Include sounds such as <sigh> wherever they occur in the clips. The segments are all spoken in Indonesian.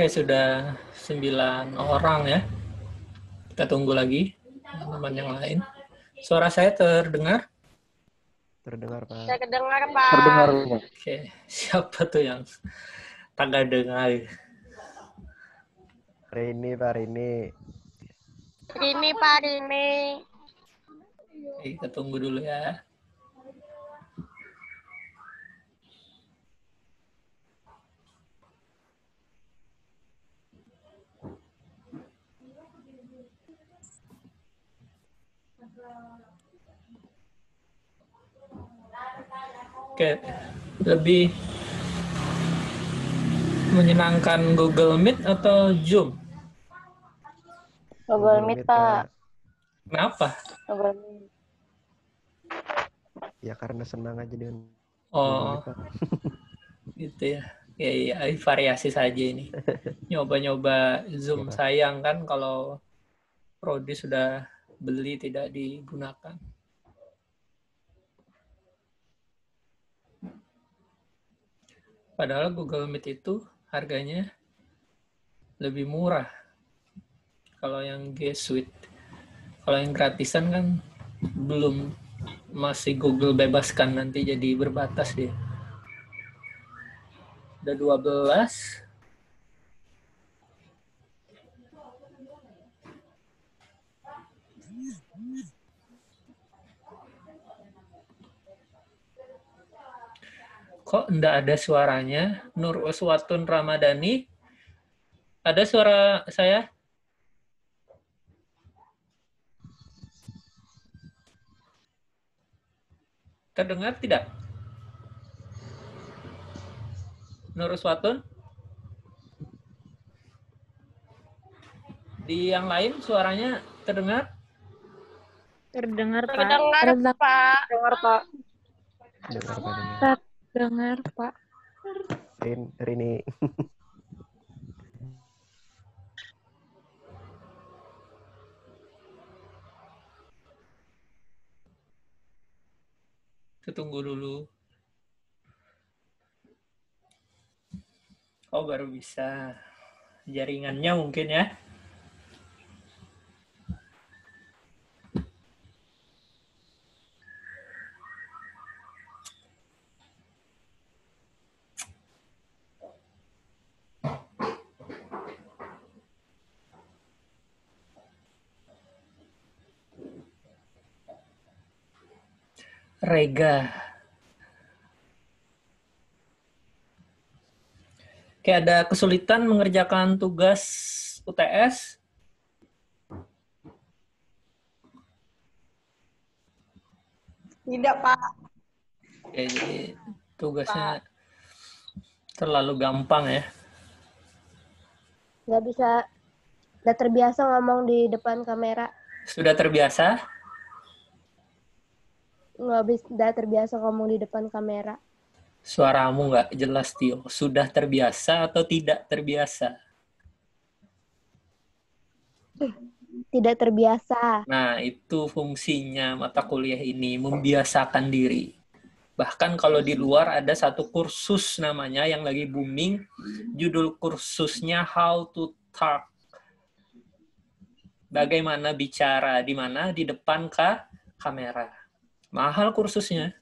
Oke, sudah sembilan orang ya. Kita tunggu lagi teman yang lain. Suara saya terdengar? Terdengar, Pak. Saya kedengar, Pak. Terdengar, Pak. Oke, <laughs> siapa tuh yang tak dengar? Rini, Pak Rini. Rini, Pak, Rini. Oke, kita tunggu dulu ya. Oke, lebih menyenangkan Google Meet atau Zoom? Google Meet, Pak. Kenapa? Google Meet. Ya karena senang aja dengan Oh, Meet, <laughs> gitu ya. Ya, ya, variasi saja ini. <laughs> Nyoba-nyoba Zoom Pak. sayang kan kalau Prodi sudah beli tidak digunakan. Padahal Google Meet itu harganya lebih murah. Kalau yang G Suite. Kalau yang gratisan kan belum masih Google bebaskan nanti jadi berbatas dia. Udah 12. Kok enggak ada suaranya? Nur Uswatun Ramadhani. Ada suara saya? Terdengar tidak? Nur Uswatun? Di yang lain suaranya terdengar? Terdengar, Pak. Terdengar, Pak. Dengar, Pak. Dengar, Pak Dengar. Pak. Rin, Rini. Kita tunggu dulu. Oh, baru bisa. Jaringannya mungkin ya. Rega. Kayak ada kesulitan mengerjakan tugas UTS? Tidak, Pak. Ya, jadi tugasnya terlalu gampang ya. nggak bisa nggak terbiasa ngomong di depan kamera Sudah terbiasa? Nggak bisa terbiasa ngomong di depan kamera Suaramu nggak jelas, Tio. Sudah terbiasa atau tidak terbiasa? tidak terbiasa Nah, itu fungsinya mata kuliah ini, membiasakan diri. Bahkan kalau di luar ada satu kursus namanya yang lagi booming, judul kursusnya How to Talk. Bagaimana bicara, di mana? Di depan ka kamera. Mahal kursusnya.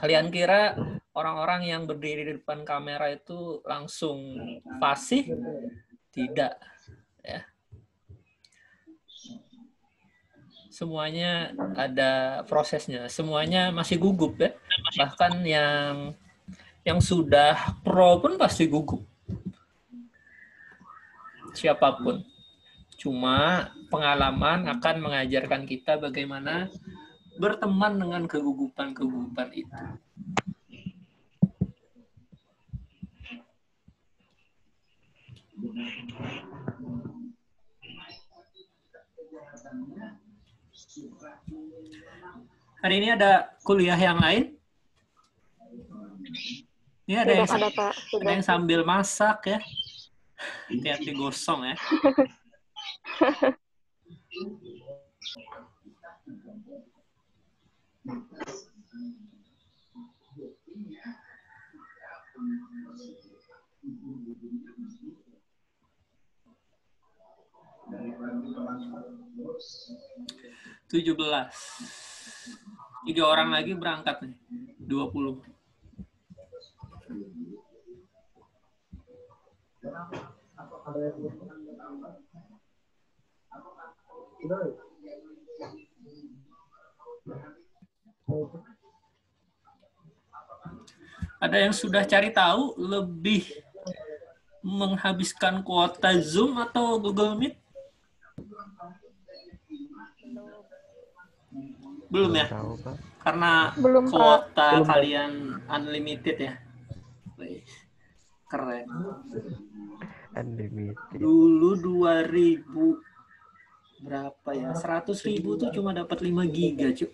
Kalian kira orang-orang yang berdiri di depan kamera itu langsung fasih? Tidak. Ya. semuanya ada prosesnya. Semuanya masih gugup ya. Bahkan yang yang sudah pro pun pasti gugup. Siapa pun. Cuma pengalaman akan mengajarkan kita bagaimana berteman dengan kegugupan-kegugupan itu. Hari ini ada kuliah yang lain? Ini ada yang, ada, Pak. ada yang sambil masak ya. Hati-hati gosong ya. <laughs> Tujuh belas. Tiga orang lagi berangkat nih. Dua puluh. Ada yang sudah cari tahu lebih menghabiskan kuota Zoom atau Google Meet? Belum ya? tahu pak Karena Belum, Pak. kuota kalian unlimited ya. Keren. unlimited Dulu 2000 berapa ya? 100 ribu tuh cuma dapat 5 giga, Cuk.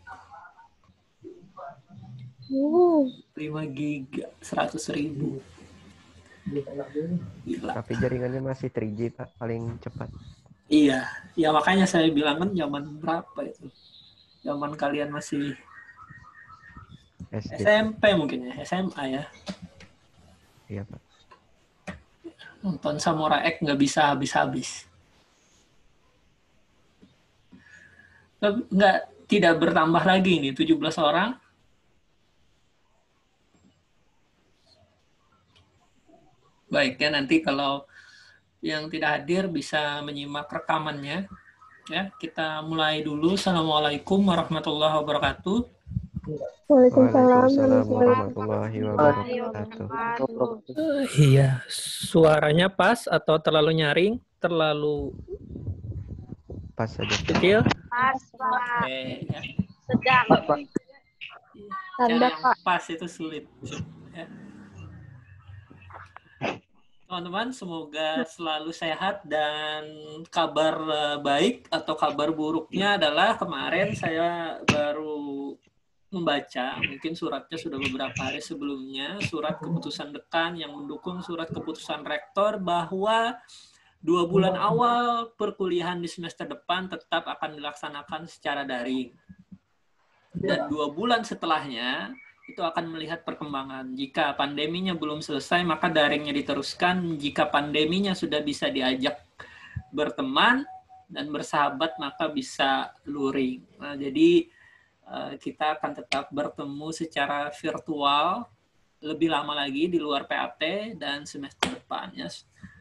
5 giga, 100 ribu. Gila. tapi jaringannya masih 3G pak paling cepat Iya, ya makanya saya bilang kan zaman berapa itu? Zaman kalian masih SD SMP mungkin ya, SMA ya. iya pak Nonton Samurai X nggak bisa habis-habis. Nggak- Nggak, tidak bertambah lagi nih, 17 orang. Baik ya, nanti kalau yang tidak hadir bisa menyimak rekamannya. Ya, kita mulai dulu. Assalamualaikum warahmatullahi wabarakatuh. Waalaikumsalam Waalaikumsalam warahmatullahi wabarakatuh Iya, suaranya pas atau terlalu nyaring, terlalu pas saja kecil? Pas, Pak. Oke, ya. Sedang. Tanda, yang pas itu sulit. Ya. Teman-teman, semoga selalu sehat dan kabar eh, baik atau kabar buruknya adalah kemarin saya baru membaca, mungkin suratnya sudah beberapa hari sebelumnya, surat keputusan dekan yang mendukung surat keputusan rektor bahwa dua bulan awal perkuliahan di semester depan tetap akan dilaksanakan secara daring. Dan dua bulan setelahnya itu akan melihat perkembangan. Jika pandeminya belum selesai, maka daringnya diteruskan. Jika pandeminya sudah bisa diajak berteman dan bersahabat, maka bisa luring. Nah, jadi eh, kita akan tetap bertemu secara virtual lebih lama lagi di luar PAT dan semester depannya.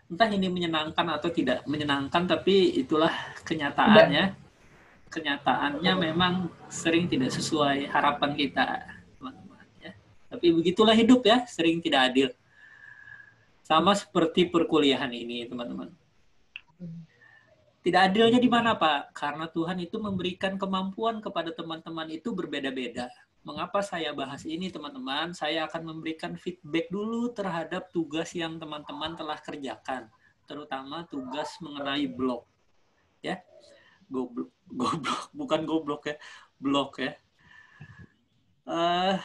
Entah ini menyenangkan atau tidak menyenangkan, tapi itulah kenyataannya. kenyataannya memang sering tidak sesuai harapan kita. Tapi begitulah hidup ya, sering tidak adil. Sama seperti perkuliahan ini, teman-teman. Tidak adilnya di mana, Pak? Karena Tuhan itu memberikan kemampuan kepada teman-teman itu berbeda-beda. Mengapa saya bahas ini, teman-teman? Saya akan memberikan feedback dulu terhadap tugas yang teman-teman telah kerjakan, terutama tugas mengenai blog. Ya, goblok, goblok, bukan goblok ya, blog ya. Uh,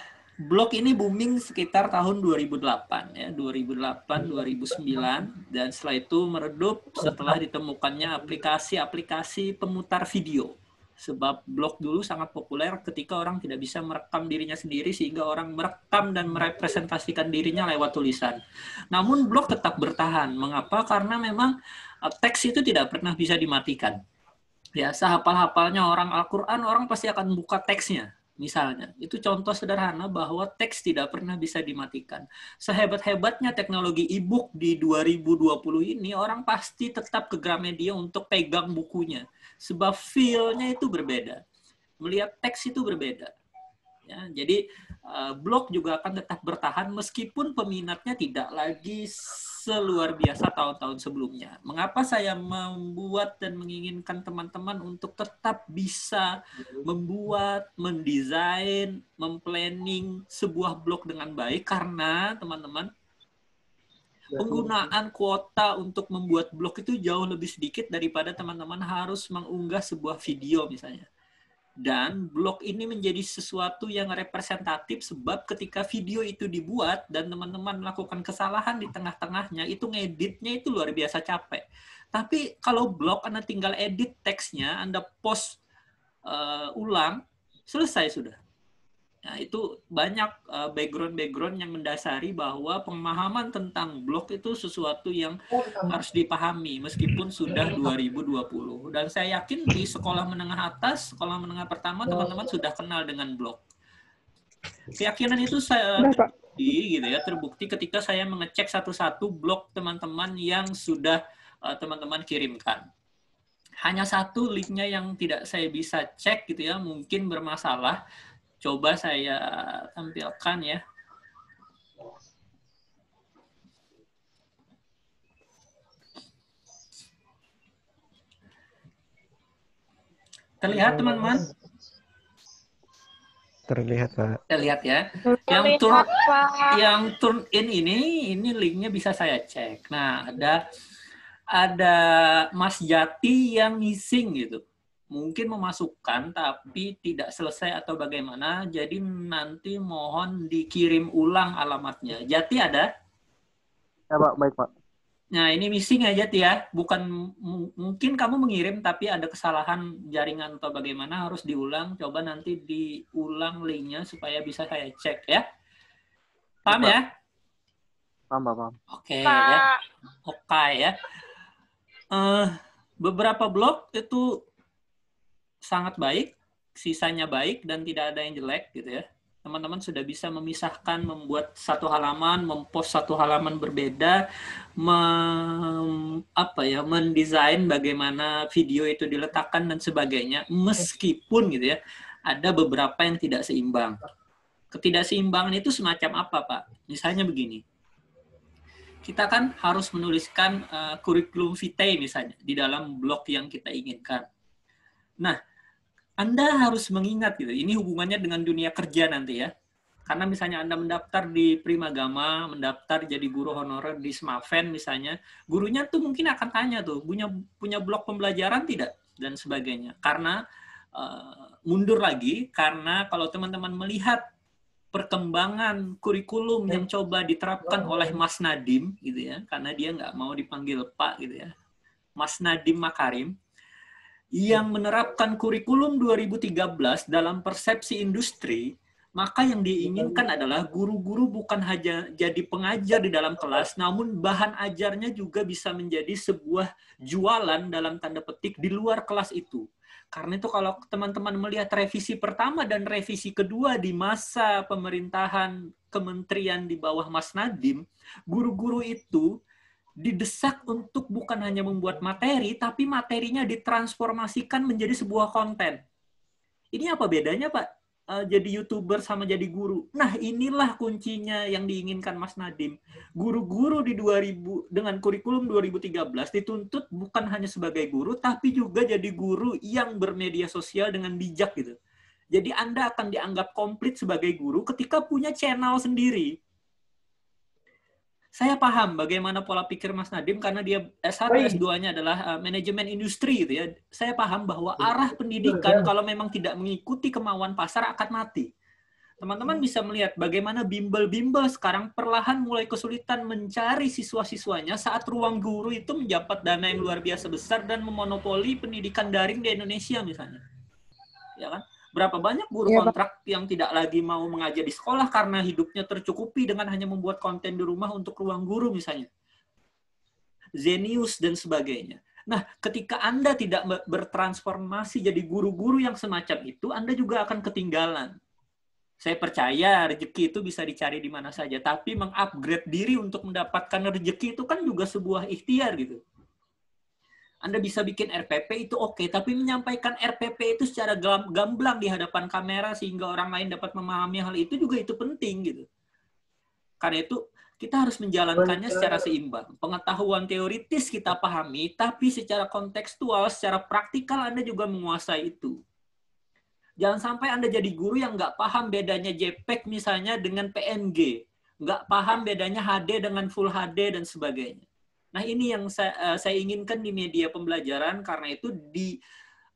blog ini booming sekitar tahun 2008 ya, 2008 2009 dan setelah itu meredup setelah ditemukannya aplikasi-aplikasi pemutar video. Sebab blog dulu sangat populer ketika orang tidak bisa merekam dirinya sendiri sehingga orang merekam dan merepresentasikan dirinya lewat tulisan. Namun blog tetap bertahan. Mengapa? Karena memang uh, teks itu tidak pernah bisa dimatikan. Ya, sehafal-hafalnya orang Al-Qur'an orang pasti akan buka teksnya Misalnya, itu contoh sederhana bahwa teks tidak pernah bisa dimatikan. Sehebat-hebatnya teknologi e-book di 2020 ini, orang pasti tetap ke Gramedia untuk pegang bukunya. Sebab feel-nya itu berbeda. Melihat teks itu berbeda. Ya, jadi uh, blog juga akan tetap bertahan meskipun peminatnya tidak lagi seluar biasa tahun-tahun sebelumnya. Mengapa saya membuat dan menginginkan teman-teman untuk tetap bisa membuat, mendesain, memplanning sebuah blog dengan baik karena teman-teman penggunaan kuota untuk membuat blog itu jauh lebih sedikit daripada teman-teman harus mengunggah sebuah video misalnya. Dan blog ini menjadi sesuatu yang representatif sebab ketika video itu dibuat dan teman-teman melakukan kesalahan di tengah-tengahnya, itu ngeditnya itu luar biasa capek. Tapi kalau blog Anda tinggal edit teksnya, Anda post uh, ulang, selesai sudah. Nah, itu banyak eh, background-background yang mendasari bahwa pemahaman tentang blog itu sesuatu yang harus dipahami meskipun sudah 2020. Dan saya yakin di sekolah menengah atas, sekolah menengah pertama teman-teman sudah kenal dengan blog. Keyakinan itu saya terbukti gitu ya, terbukti ketika saya mengecek satu-satu blog teman-teman yang sudah eh, teman-teman kirimkan. Hanya satu linknya yang tidak saya bisa cek gitu ya mungkin bermasalah coba saya tampilkan ya. Terlihat teman-teman? Terlihat Pak. Terlihat ya. Yang turn yang turn in ini ini linknya bisa saya cek. Nah ada ada Mas Jati yang missing gitu mungkin memasukkan tapi tidak selesai atau bagaimana. Jadi nanti mohon dikirim ulang alamatnya. Jati ada? Ya Pak, baik Pak. Nah ini missing aja ya, bukan mungkin kamu mengirim tapi ada kesalahan jaringan atau bagaimana harus diulang. Coba nanti diulang linknya supaya bisa saya cek ya. Paham ya? Paham Pak, paham. Oke okay, ya. Oke okay, ya. Uh, beberapa blog itu sangat baik, sisanya baik dan tidak ada yang jelek gitu ya. Teman-teman sudah bisa memisahkan, membuat satu halaman, mempost satu halaman berbeda, mem, apa ya, mendesain bagaimana video itu diletakkan dan sebagainya. Meskipun gitu ya, ada beberapa yang tidak seimbang. Ketidakseimbangan itu semacam apa, Pak? Misalnya begini. Kita kan harus menuliskan uh, kurikulum vitae misalnya di dalam blog yang kita inginkan. Nah, anda harus mengingat gitu. Ini hubungannya dengan dunia kerja nanti ya. Karena misalnya Anda mendaftar di Primagama, mendaftar jadi guru honorer di Smaven misalnya, gurunya tuh mungkin akan tanya tuh, punya punya blok pembelajaran tidak dan sebagainya. Karena uh, mundur lagi karena kalau teman-teman melihat perkembangan kurikulum yang coba diterapkan oleh Mas Nadim gitu ya, karena dia nggak mau dipanggil Pak gitu ya. Mas Nadim Makarim yang menerapkan kurikulum 2013 dalam persepsi industri, maka yang diinginkan adalah guru-guru bukan hanya jadi pengajar di dalam kelas, namun bahan ajarnya juga bisa menjadi sebuah jualan dalam tanda petik di luar kelas itu. Karena itu kalau teman-teman melihat revisi pertama dan revisi kedua di masa pemerintahan kementerian di bawah Mas Nadim, guru-guru itu didesak untuk bukan hanya membuat materi, tapi materinya ditransformasikan menjadi sebuah konten. Ini apa bedanya, Pak? Eh, jadi youtuber sama jadi guru. Nah, inilah kuncinya yang diinginkan Mas Nadim. Guru-guru di 2000 dengan kurikulum 2013 dituntut bukan hanya sebagai guru, tapi juga jadi guru yang bermedia sosial dengan bijak gitu. Jadi Anda akan dianggap komplit sebagai guru ketika punya channel sendiri saya paham bagaimana pola pikir Mas Nadim karena dia S1 S2-nya adalah uh, manajemen industri gitu ya. Saya paham bahwa arah pendidikan kalau memang tidak mengikuti kemauan pasar akan mati. Teman-teman bisa melihat bagaimana bimbel-bimbel sekarang perlahan mulai kesulitan mencari siswa-siswanya saat ruang guru itu menjabat dana yang luar biasa besar dan memonopoli pendidikan daring di Indonesia misalnya. Ya kan? Berapa banyak guru ya, kontrak yang tidak lagi mau mengajar di sekolah karena hidupnya tercukupi dengan hanya membuat konten di rumah untuk ruang guru misalnya. Zenius dan sebagainya. Nah, ketika Anda tidak bertransformasi jadi guru-guru yang semacam itu, Anda juga akan ketinggalan. Saya percaya rezeki itu bisa dicari di mana saja, tapi mengupgrade diri untuk mendapatkan rezeki itu kan juga sebuah ikhtiar gitu. Anda bisa bikin RPP itu oke, okay, tapi menyampaikan RPP itu secara gamblang di hadapan kamera sehingga orang lain dapat memahami hal itu juga itu penting gitu. Karena itu kita harus menjalankannya secara seimbang. Pengetahuan teoritis kita pahami, tapi secara kontekstual, secara praktikal Anda juga menguasai itu. Jangan sampai Anda jadi guru yang nggak paham bedanya JPEG misalnya dengan PNG. Nggak paham bedanya HD dengan Full HD dan sebagainya. Nah ini yang saya, uh, saya inginkan di media pembelajaran karena itu di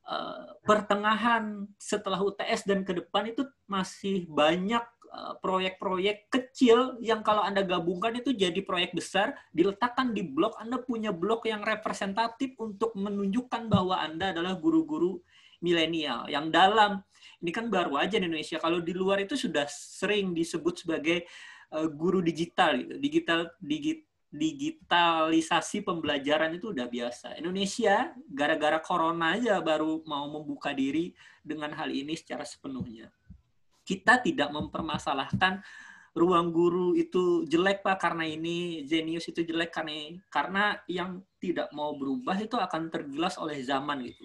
uh, pertengahan setelah UTS dan ke depan itu masih banyak eh, proyek-proyek kecil yang kalau Anda gabungkan itu jadi proyek besar, diletakkan di blok, Anda punya blok yang representatif untuk menunjukkan bahwa Anda adalah guru-guru milenial yang dalam ini kan baru aja di Indonesia. Kalau di luar itu sudah sering disebut sebagai guru digital, gitu. digital, digit, digitalisasi pembelajaran itu udah biasa. Indonesia gara-gara corona aja baru mau membuka diri dengan hal ini secara sepenuhnya. Kita tidak mempermasalahkan ruang guru itu jelek Pak karena ini, Zenius itu jelek karena ini. karena yang tidak mau berubah itu akan tergilas oleh zaman gitu.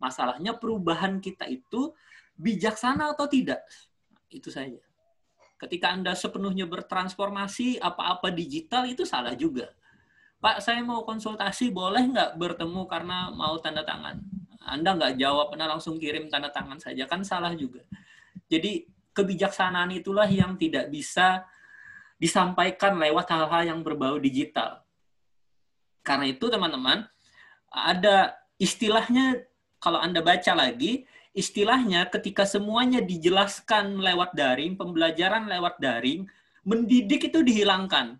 Masalahnya perubahan kita itu bijaksana atau tidak? Itu saja. Ketika Anda sepenuhnya bertransformasi, apa-apa digital itu salah juga. Pak, saya mau konsultasi, boleh nggak bertemu karena mau tanda tangan? Anda nggak jawab, Anda langsung kirim tanda tangan saja, kan salah juga. Jadi kebijaksanaan itulah yang tidak bisa disampaikan lewat hal-hal yang berbau digital. Karena itu teman-teman, ada istilahnya kalau Anda baca lagi, istilahnya ketika semuanya dijelaskan lewat daring, pembelajaran lewat daring, mendidik itu dihilangkan.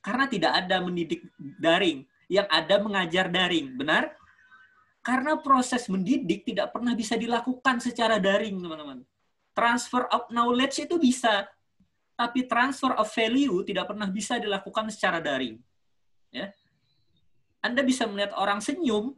Karena tidak ada mendidik daring, yang ada mengajar daring. Benar? Karena proses mendidik tidak pernah bisa dilakukan secara daring, teman-teman. Transfer of knowledge itu bisa, tapi transfer of value tidak pernah bisa dilakukan secara daring. Ya. Anda bisa melihat orang senyum,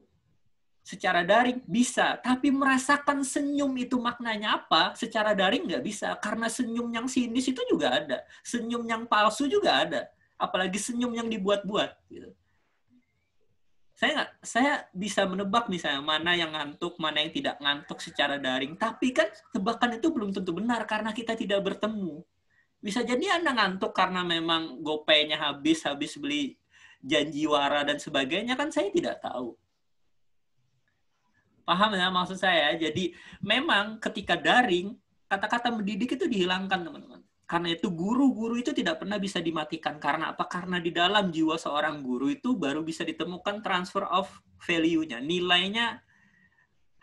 secara daring bisa, tapi merasakan senyum itu maknanya apa secara daring nggak bisa karena senyum yang sinis itu juga ada, senyum yang palsu juga ada, apalagi senyum yang dibuat-buat. Gitu. Saya nggak, saya bisa menebak misalnya mana yang ngantuk, mana yang tidak ngantuk secara daring, tapi kan tebakan itu belum tentu benar karena kita tidak bertemu. Bisa jadi anda ngantuk karena memang gopaynya habis, habis beli janji wara dan sebagainya kan saya tidak tahu Paham ya maksud saya? Jadi memang ketika daring, kata-kata mendidik itu dihilangkan, teman-teman. Karena itu guru-guru itu tidak pernah bisa dimatikan. Karena apa? Karena di dalam jiwa seorang guru itu baru bisa ditemukan transfer of value-nya. Nilainya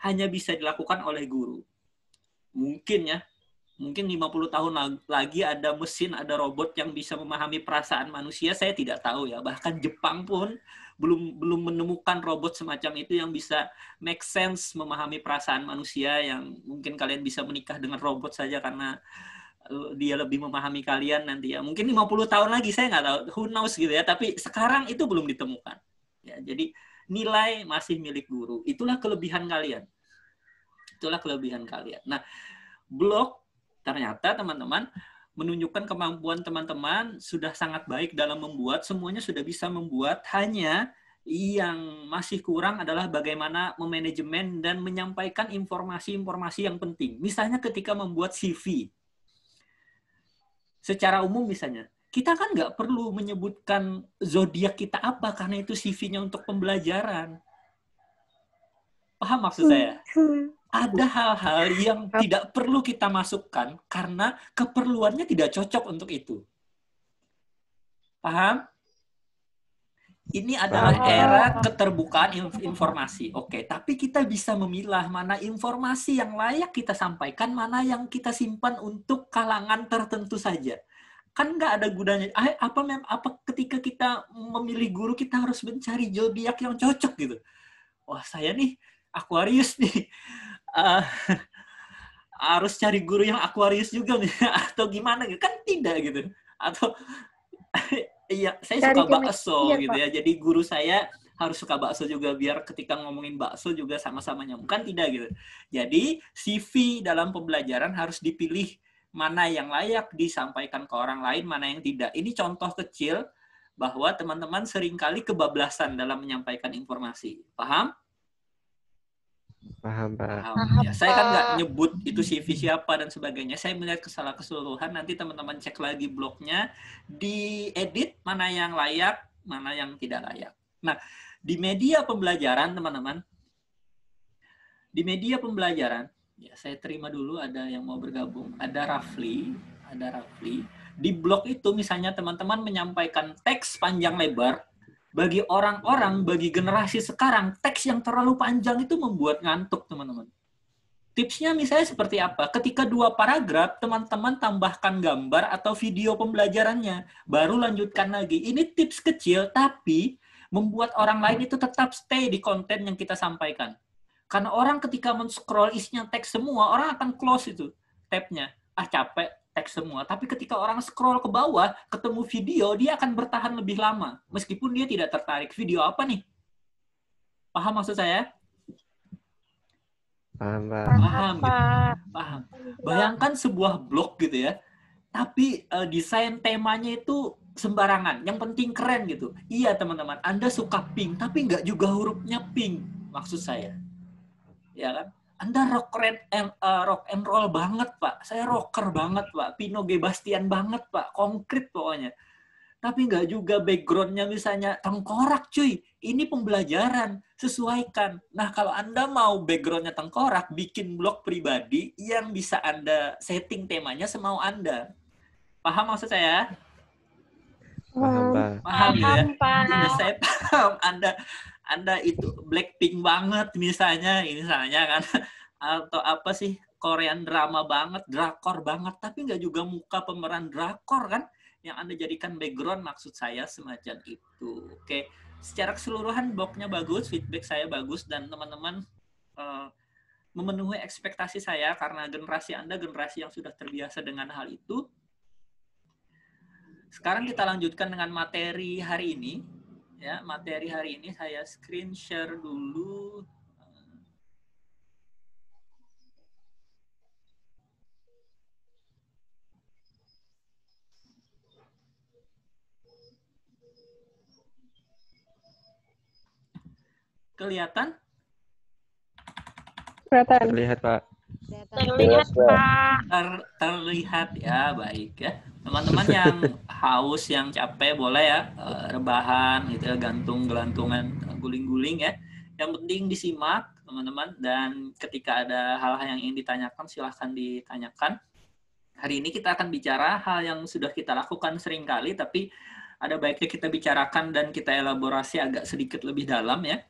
hanya bisa dilakukan oleh guru. Mungkin ya, mungkin 50 tahun lagi ada mesin, ada robot yang bisa memahami perasaan manusia, saya tidak tahu ya. Bahkan Jepang pun belum belum menemukan robot semacam itu yang bisa make sense memahami perasaan manusia yang mungkin kalian bisa menikah dengan robot saja karena eh, dia lebih memahami kalian nanti ya. Mungkin 50 tahun lagi saya nggak tahu, who knows gitu ya, tapi sekarang itu belum ditemukan. Ya, jadi nilai masih milik guru. Itulah kelebihan kalian. Itulah kelebihan kalian. Nah, blog ternyata teman-teman menunjukkan kemampuan teman-teman sudah sangat baik dalam membuat, semuanya sudah bisa membuat, hanya yang masih kurang adalah bagaimana memanajemen dan menyampaikan informasi-informasi yang penting. Misalnya ketika membuat CV. Secara umum misalnya, kita kan nggak perlu menyebutkan zodiak kita apa karena itu CV-nya untuk pembelajaran. Paham maksud saya? Ada hal-hal yang tidak perlu kita masukkan karena keperluannya tidak cocok untuk itu. Paham? Ini adalah era keterbukaan inf- informasi. Oke, tapi kita bisa memilah mana informasi yang layak kita sampaikan, mana yang kita simpan untuk kalangan tertentu saja. Kan nggak ada gunanya. Ah, Apa mem apa ketika kita memilih guru kita harus mencari zodiak yang cocok gitu. Wah, saya nih Aquarius nih. Ah, harus cari guru yang Aquarius juga nih <laughs> atau gimana gitu. Kan tidak gitu. Atau <laughs> iya, saya Cari suka bakso Iya, gitu ya. Jadi guru saya harus suka bakso juga biar ketika ngomongin bakso juga sama-sama nyambung. Kan tidak gitu. Jadi CV dalam pembelajaran harus dipilih mana yang layak disampaikan ke orang lain, mana yang tidak. Ini contoh kecil bahwa teman-teman sering kali kebablasan dalam menyampaikan informasi. Paham? Paham, Pak. Paham. Ya, saya kan nggak nyebut itu CV siapa dan sebagainya. Saya melihat kesalahan keseluruhan. Nanti teman-teman cek lagi blognya, diedit mana yang layak, mana yang tidak layak. Nah, di media pembelajaran, teman-teman, di media pembelajaran, ya saya terima dulu ada yang mau bergabung. Ada Rafli, ada Rafli. Di blog itu misalnya teman-teman menyampaikan teks panjang lebar, bagi orang-orang, bagi generasi sekarang, teks yang terlalu panjang itu membuat ngantuk, teman-teman. Tipsnya misalnya seperti apa? Ketika dua paragraf, teman-teman tambahkan gambar atau video pembelajarannya. Baru lanjutkan lagi. Ini tips kecil, tapi membuat orang lain itu tetap stay di konten yang kita sampaikan. Karena orang ketika men-scroll isinya teks semua, orang akan close itu tab-nya. Ah, capek, teks semua. Tapi ketika orang scroll ke bawah, ketemu video, dia akan bertahan lebih lama. Meskipun dia tidak tertarik. Video apa nih? Paham maksud saya? Paham, Pak. Paham. gitu. Paham. Bayangkan sebuah blog gitu ya, tapi eh, desain temanya itu sembarangan. Yang penting keren gitu. Iya teman-teman, Anda suka pink, tapi nggak juga hurufnya pink. Maksud saya, ya kan? Anda rock red and, eh, rock and roll banget pak. Saya rocker banget pak. Pino G. Bastian banget pak. Konkret pokoknya. Tapi nggak juga backgroundnya misalnya tengkorak cuy. Ini pembelajaran. Sesuaikan. Nah kalau Anda mau backgroundnya tengkorak, bikin blog pribadi yang bisa Anda setting temanya semau Anda. Paham maksud saya? Paham, Pak. Paham, ya? Pak. Ya, saya paham. Anda Anda itu Blackpink banget misalnya, ini misalnya kan <laughs> atau apa sih Korean drama banget, drakor banget, tapi nggak juga muka pemeran drakor kan yang Anda jadikan background maksud saya semacam itu. Oke, secara keseluruhan blognya bagus, feedback saya bagus dan teman-teman eh, memenuhi ekspektasi saya karena generasi Anda generasi yang sudah terbiasa dengan hal itu. Sekarang kita lanjutkan dengan materi hari ini. Ya, materi hari ini saya screen share dulu. Kelihatan? Terlihat, Pak. Terlihat, Pak. Ter- terlihat ya, baik ya. Teman-teman yang <laughs> haus, yang capek boleh ya eh, rebahan gitu ya, gantung gelantungan, eh, guling-guling ya. Yang penting disimak teman-teman dan ketika ada hal-hal yang ingin ditanyakan silahkan ditanyakan. Hari ini kita akan bicara hal yang sudah kita lakukan sering kali tapi ada baiknya kita bicarakan dan kita elaborasi agak sedikit lebih dalam ya.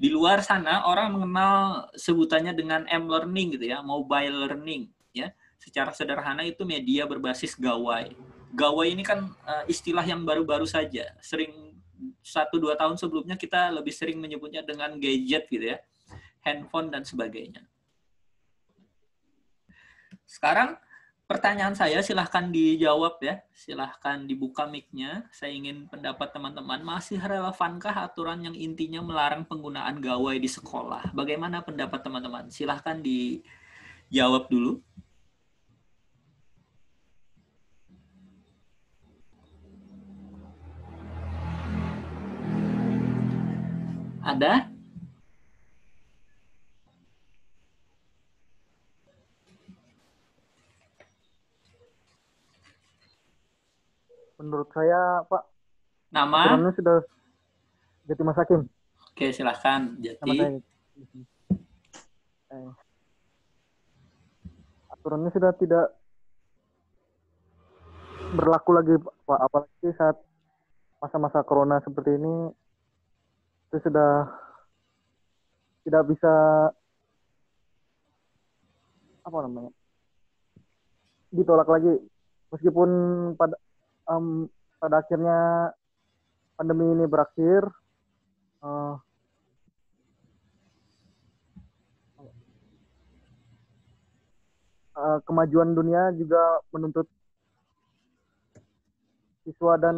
Di luar sana orang mengenal sebutannya dengan m-learning gitu ya, mobile learning ya secara sederhana itu media berbasis gawai. Gawai ini kan eh, istilah yang baru-baru saja. Sering satu dua tahun sebelumnya kita lebih sering menyebutnya dengan gadget gitu ya, handphone dan sebagainya. Sekarang pertanyaan saya silahkan dijawab ya. Silahkan dibuka mic-nya. Saya ingin pendapat teman-teman. Masih relevankah aturan yang intinya melarang penggunaan gawai di sekolah? Bagaimana pendapat teman-teman? Silahkan dijawab dulu. Ada? Menurut saya, Pak, Nama? aturannya sudah jadi Mas Hakim. Oke, silahkan. Jati. Eh, aturannya sudah tidak berlaku lagi, Pak. Apalagi saat masa-masa corona seperti ini, itu sudah tidak bisa apa namanya ditolak lagi meskipun pada em, pada akhirnya pandemi ini berakhir eh, eh, kemajuan dunia juga menuntut siswa dan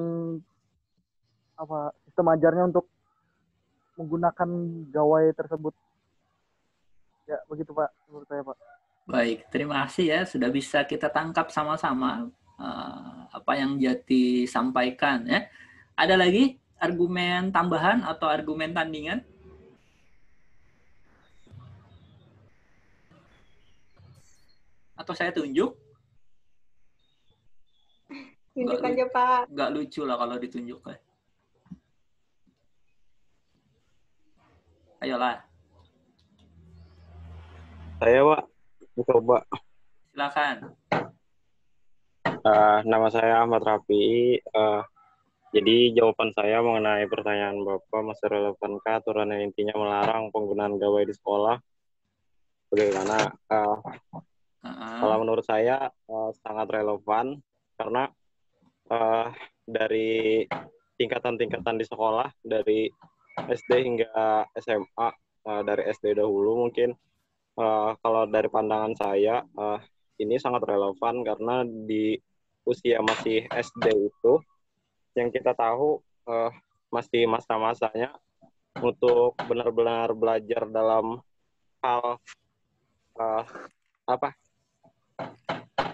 apa sistem ajarnya untuk menggunakan gawai tersebut. Ya begitu pak menurut saya pak. Baik, terima kasih ya sudah bisa kita tangkap sama-sama eh, apa yang Jati sampaikan ya. Ada lagi argumen tambahan atau argumen tandingan? Atau saya tunjuk? Tunjuk Nggak aja, Pak. Nggak lucu lah kalau ditunjuk. ya. Ayolah, Saya, Pak, coba. silakan. Eh, nama saya Ahmad Rafi. Eh, jadi jawaban saya mengenai pertanyaan Bapak masih relevankah aturan yang intinya melarang penggunaan gawai di sekolah? Bagaimana? Eh, Heeh. Kalau menurut saya eh, sangat relevan karena eh, dari tingkatan-tingkatan di sekolah dari SD hingga SMA eh, dari SD dahulu mungkin eh, kalau dari pandangan saya eh, ini sangat relevan karena di usia masih SD itu yang kita tahu eh, masih masa-masanya untuk benar-benar belajar dalam hal eh, apa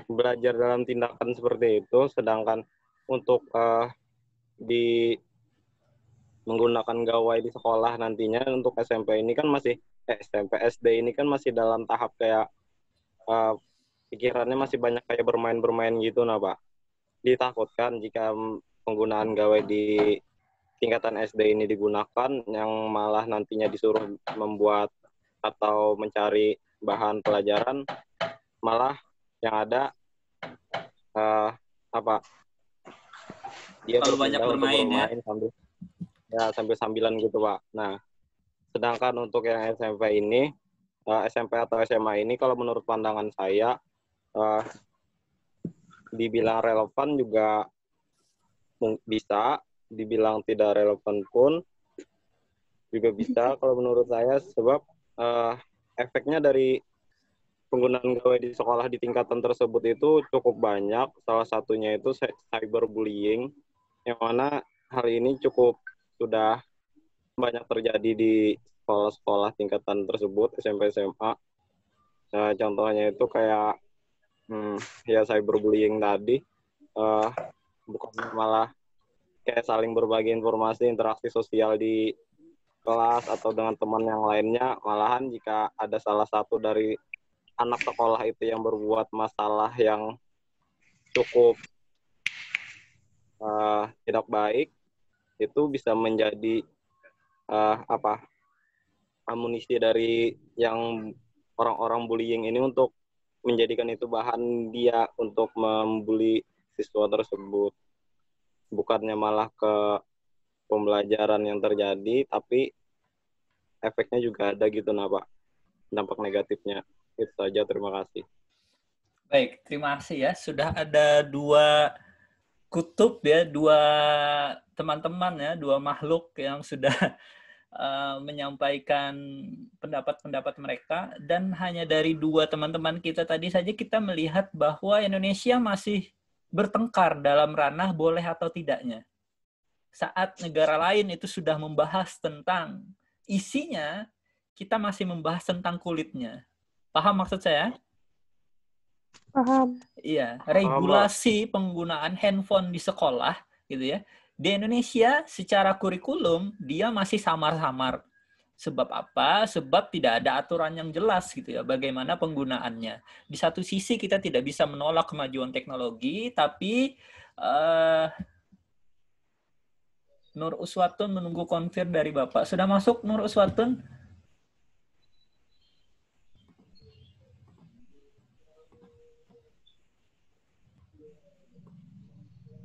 belajar dalam tindakan seperti itu, sedangkan untuk eh, di menggunakan gawai di sekolah nantinya untuk SMP ini kan masih eh, SMP SD ini kan masih dalam tahap kayak eh, pikirannya masih banyak kayak bermain-bermain gitu nah Pak. Ditakutkan jika penggunaan gawai di tingkatan SD ini digunakan yang malah nantinya disuruh membuat atau mencari bahan pelajaran malah yang ada eh, apa dia Terlalu banyak untuk bermain, ya? sambil ya sambil sambilan gitu pak nah sedangkan untuk yang SMP ini eh, SMP atau SMA ini kalau menurut pandangan saya eh, dibilang relevan juga bisa dibilang tidak relevan pun juga bisa <laughs> kalau menurut saya sebab eh, efeknya dari penggunaan gawai di sekolah di tingkatan tersebut itu cukup banyak. Salah satunya itu cy- cyberbullying, yang mana hal ini cukup sudah banyak terjadi di sekolah-sekolah tingkatan tersebut, SMP, SMA. Nah, contohnya itu kayak hmm, ya cyberbullying tadi, eh, bukan malah kayak saling berbagi informasi, interaksi sosial di kelas atau dengan teman yang lainnya, malahan jika ada salah satu dari anak sekolah itu yang berbuat masalah yang cukup eh, tidak baik itu bisa menjadi eh, apa amunisi dari yang orang-orang bullying ini untuk menjadikan itu bahan dia untuk membuli siswa tersebut. Bukannya malah ke pembelajaran yang terjadi tapi efeknya juga ada gitu nah pak. Dampak negatifnya. Itu saja terima kasih. Baik, terima kasih ya. Sudah ada dua kutub ya, dua teman-teman ya, dua makhluk yang sudah eh, menyampaikan pendapat-pendapat mereka dan hanya dari dua teman-teman kita tadi saja kita melihat bahwa Indonesia masih bertengkar dalam ranah boleh atau tidaknya. Saat negara lain itu sudah membahas tentang isinya, kita masih membahas tentang kulitnya. Paham maksud saya? Paham. Iya, regulasi penggunaan handphone di sekolah gitu ya. Di Indonesia secara kurikulum dia masih samar-samar. Sebab apa? Sebab tidak ada aturan yang jelas gitu ya bagaimana penggunaannya. Di satu sisi kita tidak bisa menolak kemajuan teknologi, tapi uh, Nur Uswatun menunggu konfir dari Bapak. Sudah masuk Nur Uswatun?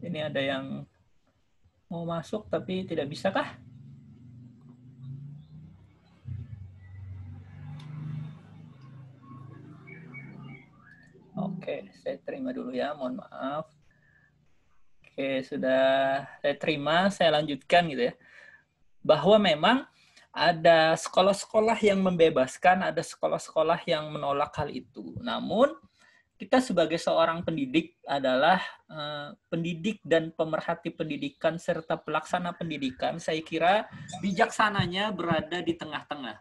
Ini ada yang mau masuk tapi tidak bisa kah? Oke, saya terima dulu ya, mohon maaf. Oke, sudah saya terima, saya lanjutkan gitu ya. Bahwa memang ada sekolah-sekolah yang membebaskan, ada sekolah-sekolah yang menolak hal itu. Namun, kita sebagai seorang pendidik adalah uh, pendidik dan pemerhati pendidikan serta pelaksana pendidikan, saya kira bijaksananya berada di tengah-tengah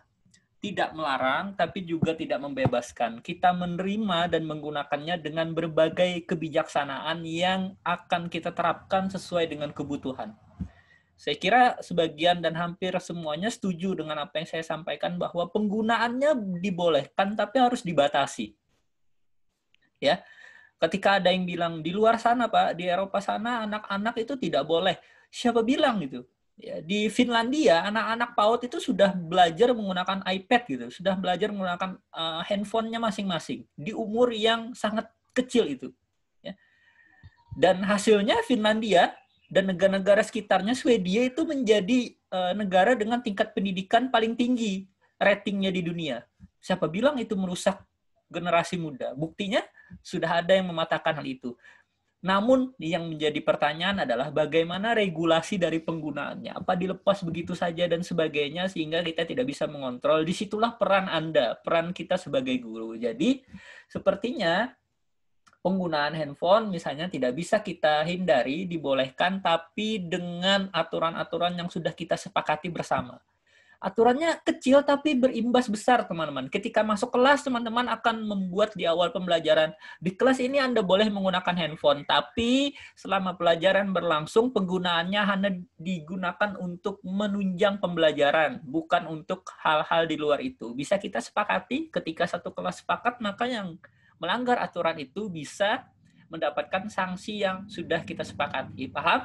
tidak melarang, tapi juga tidak membebaskan. Kita menerima dan menggunakannya dengan berbagai kebijaksanaan yang akan kita terapkan sesuai dengan kebutuhan. Saya kira sebagian dan hampir semuanya setuju dengan apa yang saya sampaikan bahwa penggunaannya dibolehkan tapi harus dibatasi. Ya. Ketika ada yang bilang di luar sana, Pak, di Eropa sana anak-anak itu tidak boleh. Siapa bilang gitu? Ya, di Finlandia anak-anak PAUD itu sudah belajar menggunakan iPad gitu, sudah belajar menggunakan uh, handphonenya masing-masing di umur yang sangat kecil itu. Ya. Dan hasilnya Finlandia dan negara-negara sekitarnya Swedia itu menjadi uh, negara dengan tingkat pendidikan paling tinggi ratingnya di dunia. Siapa bilang itu merusak generasi muda? Buktinya sudah ada yang mematakan hal itu. Namun yang menjadi pertanyaan adalah bagaimana regulasi dari penggunaannya. Apa dilepas begitu saja dan sebagainya sehingga kita tidak bisa mengontrol. Di situlah peran Anda, peran kita sebagai guru. Jadi sepertinya penggunaan handphone misalnya tidak bisa kita hindari, dibolehkan, tapi dengan aturan-aturan yang sudah kita sepakati bersama aturannya kecil tapi berimbas besar teman-teman. Ketika masuk kelas teman-teman akan membuat di awal pembelajaran di kelas ini Anda boleh menggunakan handphone tapi selama pelajaran berlangsung penggunaannya hanya digunakan untuk menunjang pembelajaran bukan untuk hal-hal di luar itu. Bisa kita sepakati ketika satu kelas sepakat maka yang melanggar aturan itu bisa mendapatkan sanksi yang sudah kita sepakati. Paham?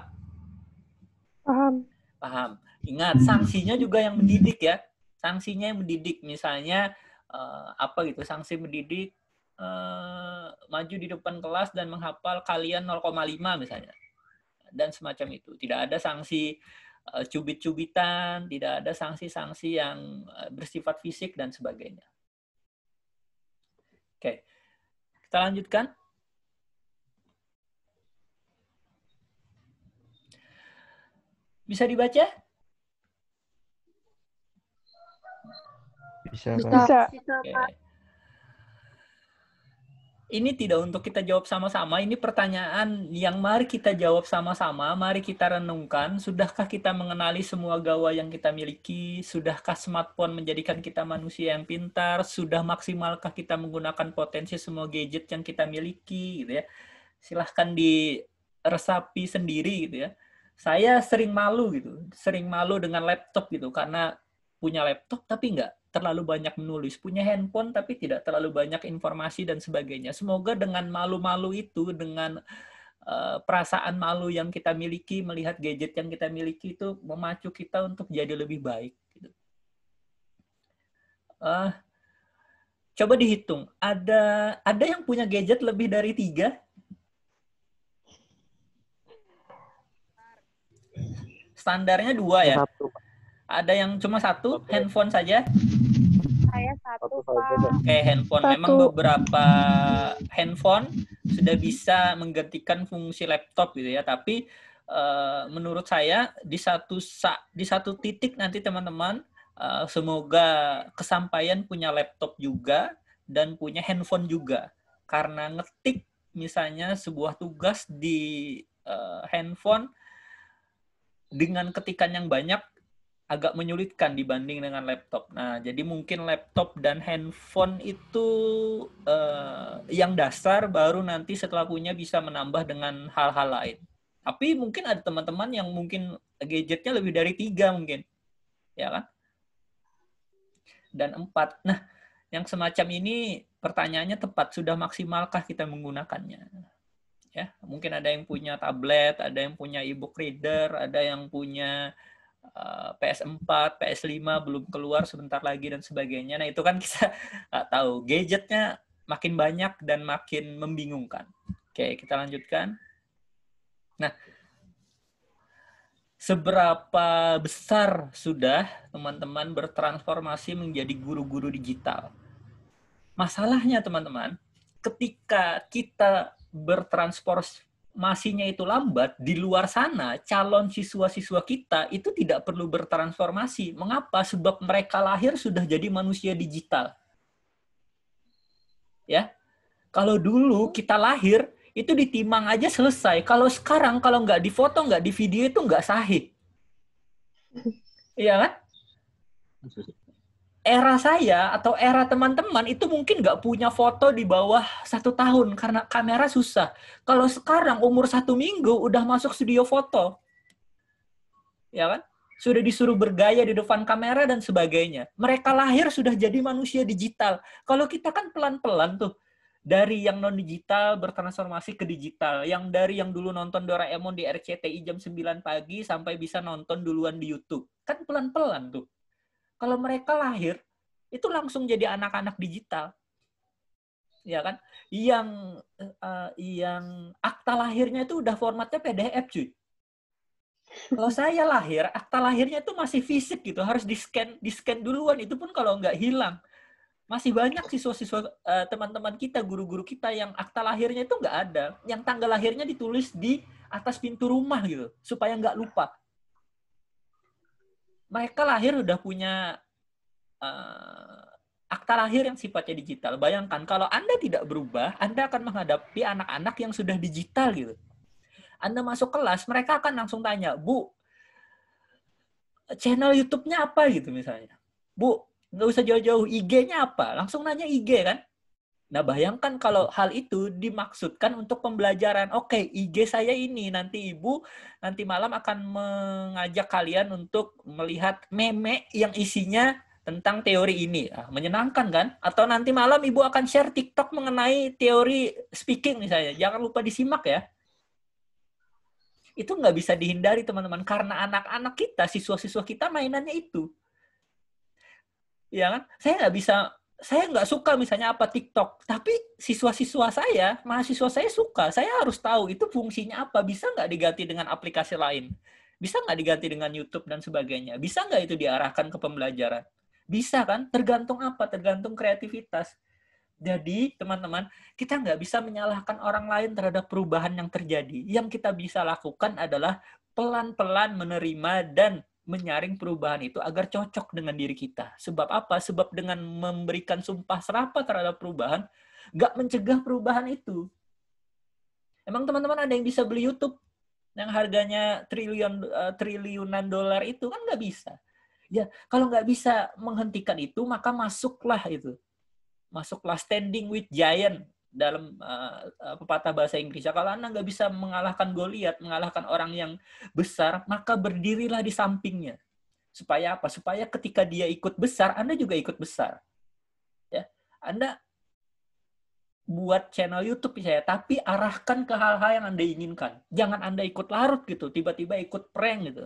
Paham. Paham. Ingat, sanksinya juga yang mendidik ya. Sanksinya yang mendidik. Misalnya, uh, apa gitu, sanksi mendidik uh, maju di depan kelas dan menghafal kalian 0,5 misalnya. Dan semacam itu. Tidak ada sanksi uh, cubit-cubitan, tidak ada sanksi-sanksi yang uh, bersifat fisik dan sebagainya. Oke. Kita lanjutkan. Bisa dibaca? Bisa, Bisa. Pak. Oke. Ini tidak untuk kita jawab sama-sama. Ini pertanyaan yang mari kita jawab sama-sama. Mari kita renungkan. Sudahkah kita mengenali semua gawai yang kita miliki? Sudahkah smartphone menjadikan kita manusia yang pintar? Sudah maksimalkah kita menggunakan potensi semua gadget yang kita miliki? Gitu ya. Silahkan diresapi sendiri gitu ya. Saya sering malu gitu, sering malu dengan laptop gitu karena punya laptop tapi nggak terlalu banyak menulis, punya handphone tapi tidak terlalu banyak informasi dan sebagainya. Semoga dengan malu-malu itu, dengan uh, perasaan malu yang kita miliki melihat gadget yang kita miliki itu memacu kita untuk jadi lebih baik. Gitu. Uh, coba dihitung, ada ada yang punya gadget lebih dari tiga? Standarnya dua ya. Satu. Ada yang cuma satu, handphone saja. Saya satu, Satu Pak. Oke, handphone. Satu. Memang beberapa handphone sudah bisa menggantikan fungsi laptop gitu ya. Tapi eh, menurut saya di satu sa- di satu titik nanti teman-teman eh, semoga kesampaian punya laptop juga dan punya handphone juga. Karena ngetik misalnya sebuah tugas di eh, handphone dengan ketikan yang banyak agak menyulitkan dibanding dengan laptop. Nah, jadi mungkin laptop dan handphone itu eh, yang dasar baru nanti setelah punya bisa menambah dengan hal-hal lain. Tapi mungkin ada teman-teman yang mungkin gadgetnya lebih dari tiga mungkin, ya kan? dan 4. Nah, yang semacam ini pertanyaannya tepat, sudah maksimalkah kita menggunakannya? Ya, mungkin ada yang punya tablet, ada yang punya e-book reader, ada yang punya uh, PS4, PS5 belum keluar sebentar lagi dan sebagainya. Nah, itu kan kita <laughs> nggak tahu. Gadgetnya makin banyak dan makin membingungkan. Oke, kita lanjutkan. Nah, seberapa besar sudah teman-teman bertransformasi menjadi guru-guru digital? Masalahnya teman-teman, ketika kita bertransformasinya itu lambat, di luar sana calon siswa-siswa kita itu tidak perlu bertransformasi. Mengapa? Sebab mereka lahir sudah jadi manusia digital. Ya. Kalau dulu kita lahir itu ditimang aja selesai. Kalau sekarang kalau nggak difoto, nggak di video itu nggak sahih. <laughs> Iya kan? Era saya atau era teman-teman itu mungkin nggak punya foto di bawah satu tahun karena kamera susah. Kalau sekarang umur satu minggu udah masuk studio foto, ya kan? Sudah disuruh bergaya di depan kamera dan sebagainya. Mereka lahir sudah jadi manusia digital. Kalau kita kan pelan-pelan tuh dari yang non digital bertransformasi ke digital. Yang dari yang dulu nonton Doraemon di RCTI jam 9 pagi sampai bisa nonton duluan di YouTube. Kan pelan-pelan tuh. Kalau mereka lahir itu langsung jadi anak-anak digital. Ya kan? Yang uh, yang akta lahirnya itu udah formatnya PDF, cuy. Kalau saya lahir, akta lahirnya itu masih fisik gitu, harus di-scan, di-scan duluan. Itu pun kalau nggak hilang masih banyak siswa-siswa uh, teman-teman kita, guru-guru kita yang akta lahirnya itu nggak ada, yang tanggal lahirnya ditulis di atas pintu rumah gitu, supaya nggak lupa. Mereka lahir udah punya uh, akta lahir yang sifatnya digital. Bayangkan kalau Anda tidak berubah, Anda akan menghadapi anak-anak yang sudah digital gitu. Anda masuk kelas, mereka akan langsung tanya, Bu, channel YouTube-nya apa gitu misalnya. Bu, nggak usah jauh-jauh IG-nya apa langsung nanya IG kan nah bayangkan kalau hal itu dimaksudkan untuk pembelajaran. Oke IG saya ini nanti ibu nanti malam akan mengajak kalian untuk melihat meme yang isinya tentang teori ini. Ah, menyenangkan kan? Atau nanti malam ibu akan share TikTok mengenai teori speaking misalnya. Jangan lupa disimak ya. Itu nggak bisa dihindari teman-teman karena anak-anak kita siswa-siswa kita mainannya itu. Ya kan? Saya nggak bisa, saya nggak suka misalnya apa TikTok, tapi siswa-siswa saya, mahasiswa saya suka. Saya harus tahu itu fungsinya apa. Bisa nggak diganti dengan aplikasi lain? Bisa nggak diganti dengan YouTube dan sebagainya? Bisa nggak itu diarahkan ke pembelajaran? Bisa kan? Tergantung apa? Tergantung kreativitas. Jadi, teman-teman, kita nggak bisa menyalahkan orang lain terhadap perubahan yang terjadi. Yang kita bisa lakukan adalah pelan-pelan menerima dan menyaring perubahan itu agar cocok dengan diri kita. Sebab apa? Sebab dengan memberikan sumpah serapah terhadap perubahan, nggak mencegah perubahan itu. Emang teman-teman ada yang bisa beli YouTube yang harganya triliun uh, triliunan dolar itu kan nggak bisa. Ya kalau nggak bisa menghentikan itu maka masuklah itu, masuklah standing with giant dalam uh, pepatah bahasa Inggris. Kalau Anda nggak bisa mengalahkan Goliat, mengalahkan orang yang besar, maka berdirilah di sampingnya. Supaya apa? Supaya ketika dia ikut besar, Anda juga ikut besar. Ya, Anda buat channel YouTube saya, tapi arahkan ke hal-hal yang Anda inginkan. Jangan Anda ikut larut gitu, tiba-tiba ikut prank gitu.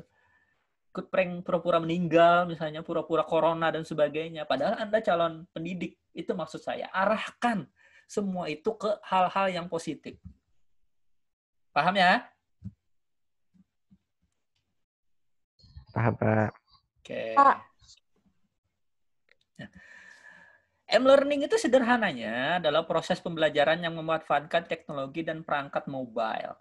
Ikut prank pura-pura meninggal, misalnya pura-pura corona dan sebagainya. Padahal Anda calon pendidik. Itu maksud saya. Arahkan semua itu ke hal-hal yang positif. Paham ya? Paham, Pak. Oke. Ya. M-learning itu sederhananya adalah proses pembelajaran yang memanfaatkan teknologi dan perangkat mobile.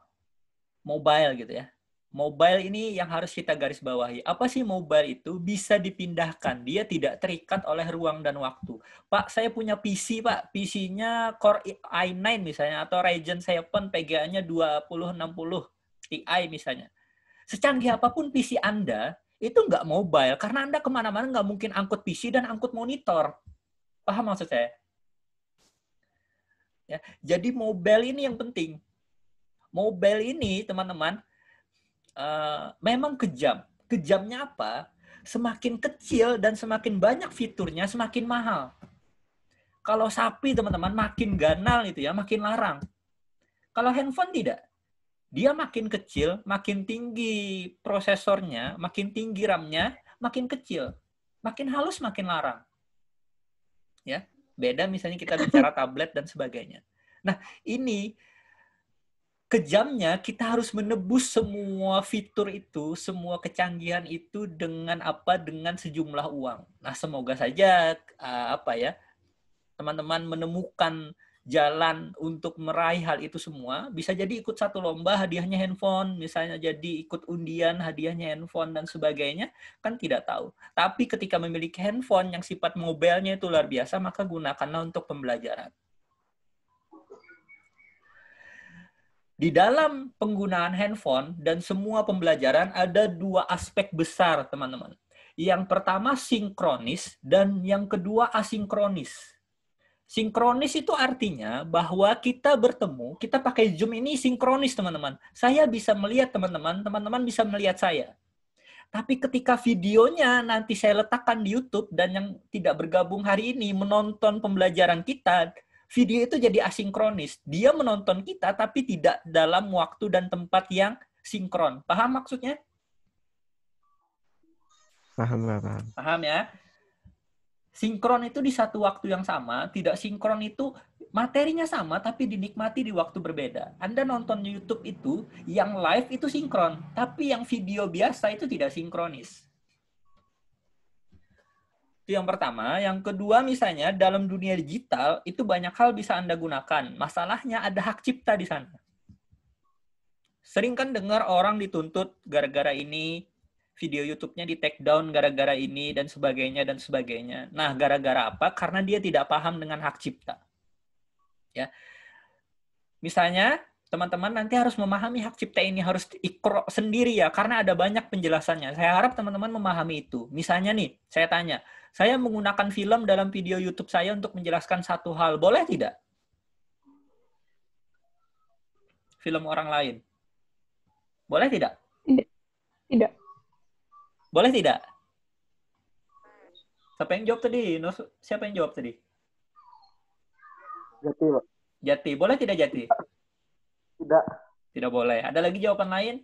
Mobile gitu ya. Mobile ini yang harus kita garis bawahi. Apa sih mobile itu? Bisa dipindahkan. Dia tidak terikat oleh ruang dan waktu. Pak, saya punya PC, Pak. PC-nya Core i9 misalnya, atau Ryzen 7 PGA-nya 2060 Ti misalnya. Secanggih apa pun PC Anda, itu nggak mobile. Karena Anda ke mana-mana nggak mungkin angkut PC dan angkut monitor. Paham maksud saya? Ya, jadi mobile ini yang penting. Mobile ini, teman-teman, uh, memang kejam. Kejamnya apa? semakin kecil dan semakin banyak fiturnya, semakin mahal. Kalau sapi, teman-teman, makin ganal itu ya, makin larang. Kalau handphone tidak. Dia makin kecil, makin tinggi prosesornya, makin tinggi RAM-nya, makin kecil. Makin halus, makin larang. Ya, beda misalnya kita bicara tablet dan sebagainya. Nah, ini kejamnya kita harus menebus semua fitur itu, semua kecanggihan itu dengan apa? Dengan sejumlah uang. Nah, semoga saja uh, apa ya? Teman-teman menemukan jalan untuk meraih hal itu semua, bisa jadi ikut satu lomba hadiahnya handphone, misalnya jadi ikut undian hadiahnya handphone dan sebagainya, kan tidak tahu. Tapi ketika memiliki handphone yang sifat mobilnya itu luar biasa, maka gunakanlah untuk pembelajaran. Di dalam penggunaan handphone dan semua pembelajaran ada dua aspek besar, teman-teman. Yang pertama sinkronis dan yang kedua asinkronis Sinkronis itu artinya bahwa kita bertemu, kita pakai Zoom ini sinkronis, teman-teman. Saya bisa melihat teman-teman, teman-teman bisa melihat saya. Tapi ketika videonya nanti saya letakkan di YouTube dan yang tidak bergabung hari ini menonton pembelajaran kita, video itu jadi asinkronis. Dia menonton kita tapi tidak dalam waktu dan tempat yang sinkron. Paham maksudnya? Paham, paham. Paham ya? Sinkron itu di satu waktu yang sama, tidak sinkron itu materinya sama tapi dinikmati di waktu berbeda. Anda nonton YouTube itu yang live itu sinkron, tapi yang video biasa itu tidak sinkronis. Itu yang pertama. Yang kedua misalnya dalam dunia digital itu banyak hal bisa Anda gunakan. Masalahnya ada hak cipta di sana. Sering kan dengar orang dituntut gara-gara ini, video YouTube-nya di take down gara-gara ini dan sebagainya dan sebagainya. Nah, gara-gara apa? Karena dia tidak paham dengan hak cipta. Ya. Misalnya, teman-teman nanti harus memahami hak cipta ini harus ikro sendiri ya karena ada banyak penjelasannya. Saya harap teman-teman memahami itu. Misalnya nih, saya tanya, saya menggunakan film dalam video YouTube saya untuk menjelaskan satu hal, boleh tidak? Film orang lain. Boleh tidak? Tidak. Boleh tidak? Siapa yang jawab tadi? Siapa yang jawab tadi? Jati, Pak. Jati. Boleh tidak Jati? Tidak. Tidak boleh. Ada lagi jawaban lain?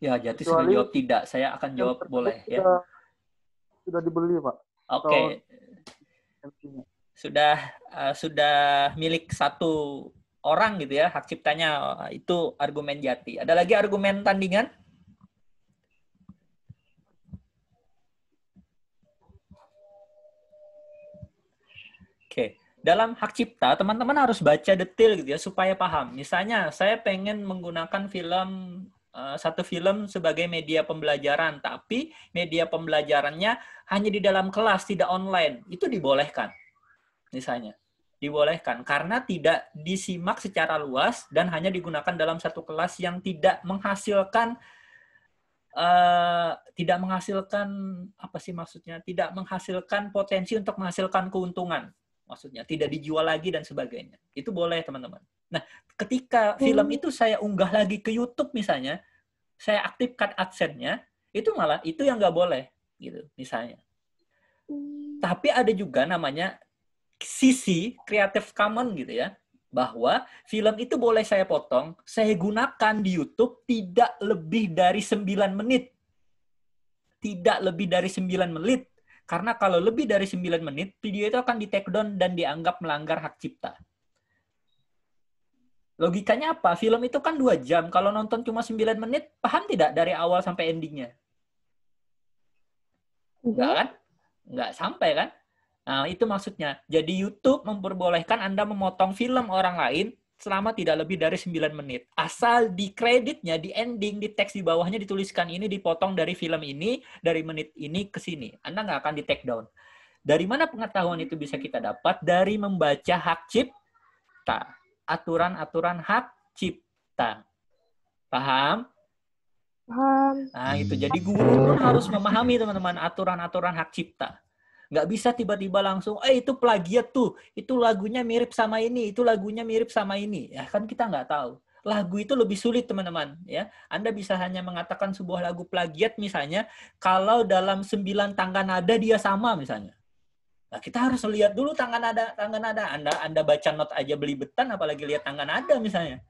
Ya, Jati sudah jawab tidak. Saya akan jawab boleh. Ya. Sudah dibeli, Pak. Oke. Okay. Sudah uh, sudah milik satu orang gitu ya hak ciptanya itu argumen jati. Ada lagi argumen tandingan? Oke, dalam hak cipta teman-teman harus baca detail gitu ya supaya paham. Misalnya saya pengen menggunakan film satu film sebagai media pembelajaran, tapi media pembelajarannya hanya di dalam kelas, tidak online. Itu dibolehkan. Misalnya dibolehkan karena tidak disimak secara luas dan hanya digunakan dalam satu kelas yang tidak menghasilkan uh, tidak menghasilkan apa sih maksudnya tidak menghasilkan potensi untuk menghasilkan keuntungan maksudnya tidak dijual lagi dan sebagainya itu boleh teman-teman nah ketika film hmm. itu saya unggah lagi ke YouTube misalnya saya aktifkan adsense-nya itu malah itu yang nggak boleh gitu misalnya hmm. tapi ada juga namanya sisi Creative Commons gitu ya, bahwa film itu boleh saya potong, saya gunakan di YouTube tidak lebih dari 9 menit. Tidak lebih dari 9 menit. Karena kalau lebih dari 9 menit, video itu akan di take down dan dianggap melanggar hak cipta. Logikanya apa? Film itu kan dua jam. Kalau nonton cuma 9 menit, paham tidak dari awal sampai endingnya? Enggak kan? Enggak sampai kan? Nah, itu maksudnya. Jadi YouTube memperbolehkan Anda memotong film orang lain selama tidak lebih dari 9 menit. Asal di kreditnya, di ending, di teks di bawahnya dituliskan ini dipotong dari film ini, dari menit ini ke sini. Anda nggak akan di take down. Dari mana pengetahuan itu bisa kita dapat? Dari membaca hak cipta. Aturan-aturan hak cipta. Paham? Paham. Nah, itu. Jadi guru pun harus memahami, teman-teman, aturan-aturan hak cipta. Nggak bisa tiba-tiba langsung, eh itu plagiat tuh, itu lagunya mirip sama ini, itu lagunya mirip sama ini. Ya kan kita nggak tahu. lagu itu lebih sulit teman-teman ya. Anda bisa hanya mengatakan sebuah lagu plagiat misalnya kalau dalam sembilan tangga nada dia sama misalnya. Nah, kita harus lihat dulu tangga nada tangga nada. Anda Anda baca not aja beli betan apalagi lihat tangga nada misalnya.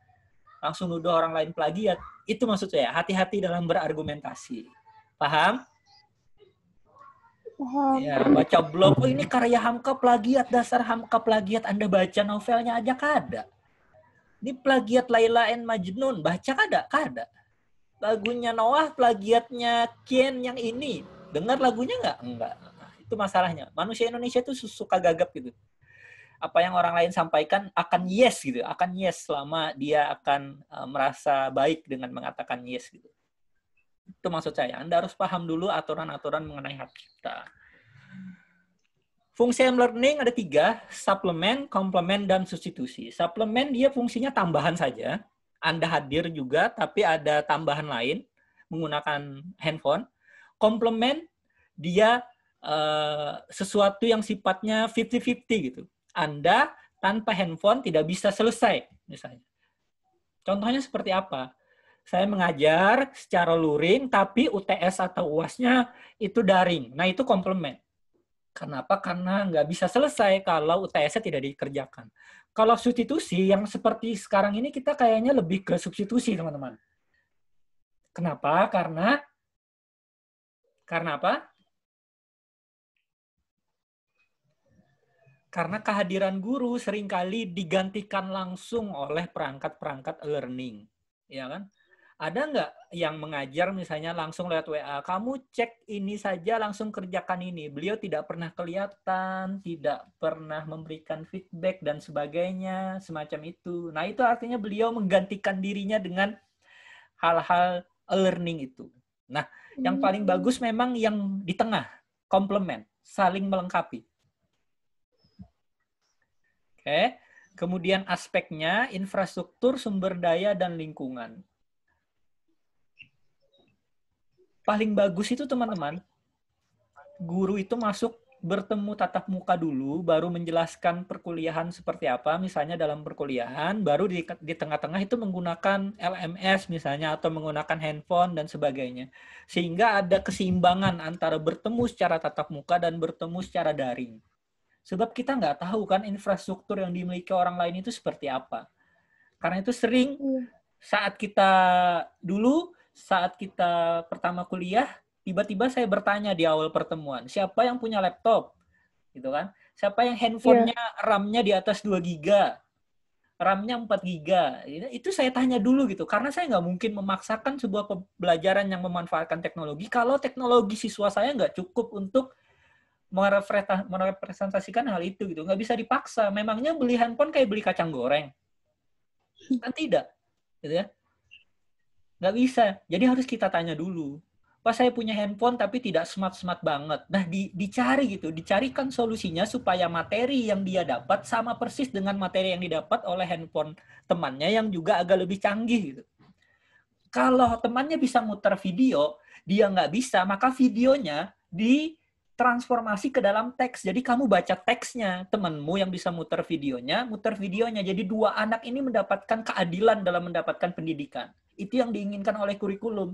Langsung nuduh orang lain plagiat. Itu maksud saya, hati-hati dalam berargumentasi. Paham? Paham. Ya, baca blog, oh ini karya Hamka plagiat, dasar Hamka plagiat. Anda baca novelnya aja kada. Ini plagiat Laila and Majnun, baca kada? Kada. Lagunya Noah, plagiatnya Kian yang ini. Dengar lagunya nggak? Enggak. Itu masalahnya. Manusia Indonesia itu suka gagap gitu. Apa yang orang lain sampaikan akan yes gitu, akan yes selama dia akan uh, merasa baik dengan mengatakan yes gitu. Itu maksud saya. Anda harus paham dulu aturan-aturan mengenai hak cipta. Fungsi learning ada tiga, suplemen, komplement, dan substitusi. Suplemen dia fungsinya tambahan saja. Anda hadir juga, tapi ada tambahan lain menggunakan handphone. Komplement dia uh, sesuatu yang sifatnya 50-50 gitu. Anda tanpa handphone tidak bisa selesai, misalnya. Contohnya seperti apa? Saya mengajar secara luring, tapi UTS atau UASnya itu daring. Nah, itu komplement. Kenapa? Karena nggak bisa selesai kalau UTS-nya tidak dikerjakan. Kalau substitusi yang seperti sekarang ini kita kayaknya lebih ke substitusi, teman-teman. Kenapa? Karena karena apa? Karena kehadiran guru sering kali digantikan langsung oleh perangkat-perangkat learning. Ya kan? ada nggak yang mengajar misalnya langsung lewat WA, kamu cek ini saja langsung kerjakan ini. Beliau tidak pernah kelihatan, tidak pernah memberikan feedback dan sebagainya, semacam itu. Nah itu artinya beliau menggantikan dirinya dengan hal-hal learning itu. Nah yang paling Hmm. bagus memang yang di tengah, komplement, saling melengkapi. Oke, kemudian aspeknya infrastruktur, sumber daya, dan lingkungan paling bagus itu teman-teman, guru itu masuk bertemu tatap muka dulu, baru menjelaskan perkuliahan seperti apa, misalnya dalam perkuliahan, baru di, di tengah-tengah itu menggunakan LMS misalnya, atau menggunakan handphone dan sebagainya. Sehingga ada keseimbangan antara bertemu secara tatap muka dan bertemu secara daring. Sebab kita nggak tahu kan infrastruktur yang dimiliki orang lain itu seperti apa. Karena itu sering Iya. saat kita dulu saat kita pertama kuliah, tiba-tiba saya bertanya di awal pertemuan, siapa yang punya laptop? Gitu kan? Siapa yang handphonenya RAM-nya di atas 2 giga? RAM-nya 4 giga. Itu saya tanya dulu gitu, karena saya nggak mungkin memaksakan sebuah pembelajaran yang memanfaatkan teknologi kalau teknologi siswa saya nggak cukup untuk merepresentasikan hal itu gitu. Nggak bisa dipaksa. Memangnya beli handphone kayak beli kacang goreng? Kan tidak. Gitu ya nggak bisa. Jadi harus kita tanya dulu. Pas saya punya handphone tapi tidak smart-smart banget. Nah, di, dicari gitu, dicarikan solusinya supaya materi yang dia dapat sama persis dengan materi yang didapat oleh handphone temannya yang juga agak lebih canggih gitu. Kalau temannya bisa muter video, dia nggak bisa, maka videonya ditransformasi ke dalam teks. Jadi kamu baca teksnya, temanmu yang bisa muter videonya, muter videonya. Jadi dua anak ini mendapatkan keadilan dalam mendapatkan pendidikan. Itu yang diinginkan oleh kurikulum.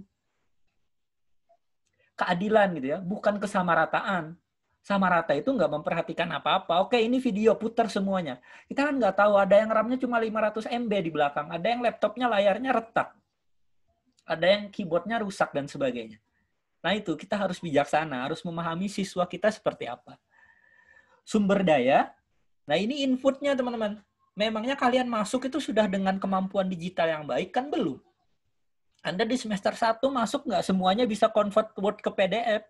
Keadilan gitu ya, bukan kesamarataan. Sama rata itu nggak memperhatikan apa-apa. Oke, ini video putar semuanya. Kita kan nggak tahu, ada yang RAM-nya cuma 500 MB di belakang, ada yang laptopnya layarnya retak, ada yang keyboardnya rusak dan sebagainya. Nah itu, kita harus bijaksana, harus memahami siswa kita seperti apa. Sumber daya, nah ini inputnya teman-teman. Memangnya kalian masuk itu sudah dengan kemampuan digital yang baik? Kan belum. Anda di semester 1 masuk nggak semuanya bisa convert Word ke PDF.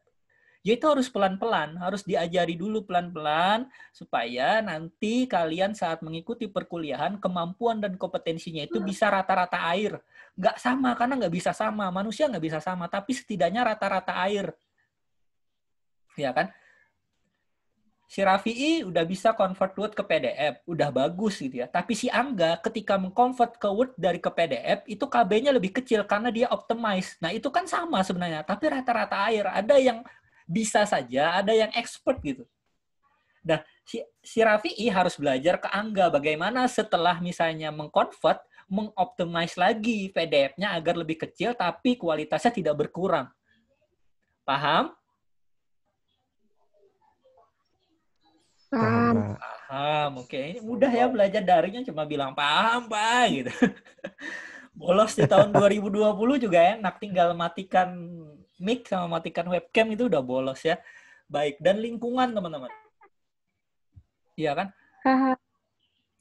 Ya itu harus pelan-pelan, harus diajari dulu pelan-pelan supaya nanti kalian saat mengikuti perkuliahan kemampuan dan kompetensinya itu bisa rata-rata air. Nggak sama, karena nggak bisa sama. Manusia nggak bisa sama, tapi setidaknya rata-rata air. Ya kan? Si Rafi'i udah bisa convert Word ke PDF, udah bagus gitu ya. Tapi si Angga ketika mengconvert ke Word dari ke PDF, itu KB-nya lebih kecil karena dia optimize. Nah itu kan sama sebenarnya, tapi rata-rata air. Ada yang bisa saja, ada yang expert gitu. Nah, si, si Rafi'i harus belajar ke Angga bagaimana setelah misalnya mengconvert, mengoptimize lagi PDF-nya agar lebih kecil tapi kualitasnya tidak berkurang. Paham? Paham, Paham. Oke, ini mudah ya belajar daringnya cuma bilang paham, Pak gitu. <laughs> Bolos di tahun 2020 juga enak tinggal matikan mic sama matikan webcam itu udah bolos ya. Baik, dan lingkungan teman-teman. Iya kan?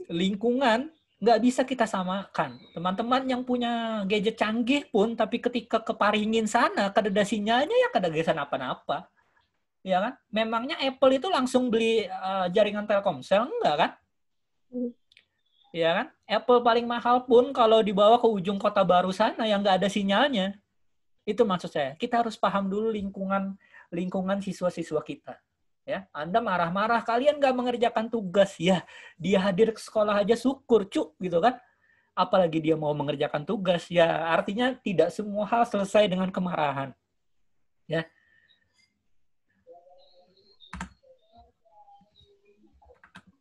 Lingkungan nggak bisa kita samakan. Teman-teman yang punya gadget canggih pun, tapi ketika keparingin sana, kadada sinyalnya ya kadagasan apa-apa. Ya kan? Memangnya Apple itu langsung beli eh, jaringan Telkomsel? Enggak kan? Hmm. Ya kan? Apple paling mahal pun kalau dibawa ke ujung kota baru sana yang nggak ada sinyalnya. Itu maksud saya. Kita harus paham dulu lingkungan lingkungan siswa-siswa kita. Ya, Anda marah-marah, kalian nggak mengerjakan tugas. Ya, dia hadir ke sekolah aja syukur, cuk, gitu kan. Apalagi dia mau mengerjakan tugas. Ya, artinya tidak semua hal selesai dengan kemarahan. Ya.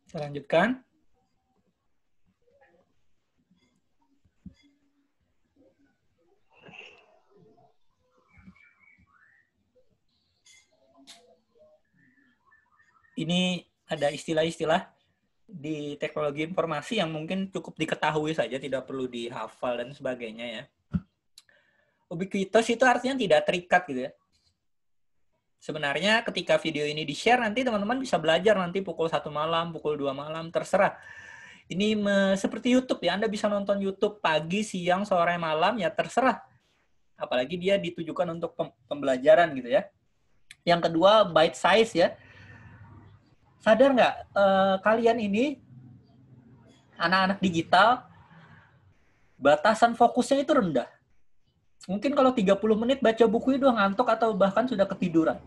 Saya lanjutkan. Ini ada istilah-istilah di teknologi informasi yang mungkin cukup diketahui saja, tidak perlu dihafal dan sebagainya ya. Ubiquitous itu artinya tidak terikat gitu ya. Sebenarnya ketika video ini di-share nanti teman-teman bisa belajar nanti pukul satu malam, pukul 2 malam, terserah. Ini seperti YouTube ya, Anda bisa nonton YouTube pagi, siang, sore, malam, ya terserah. Apalagi dia ditujukan untuk pem- pembelajaran gitu ya. Yang kedua, bite size ya. Sadar nggak eh, kalian ini anak-anak digital batasan fokusnya itu rendah. Mungkin kalau 30 menit baca buku itu ngantuk atau bahkan sudah ketiduran.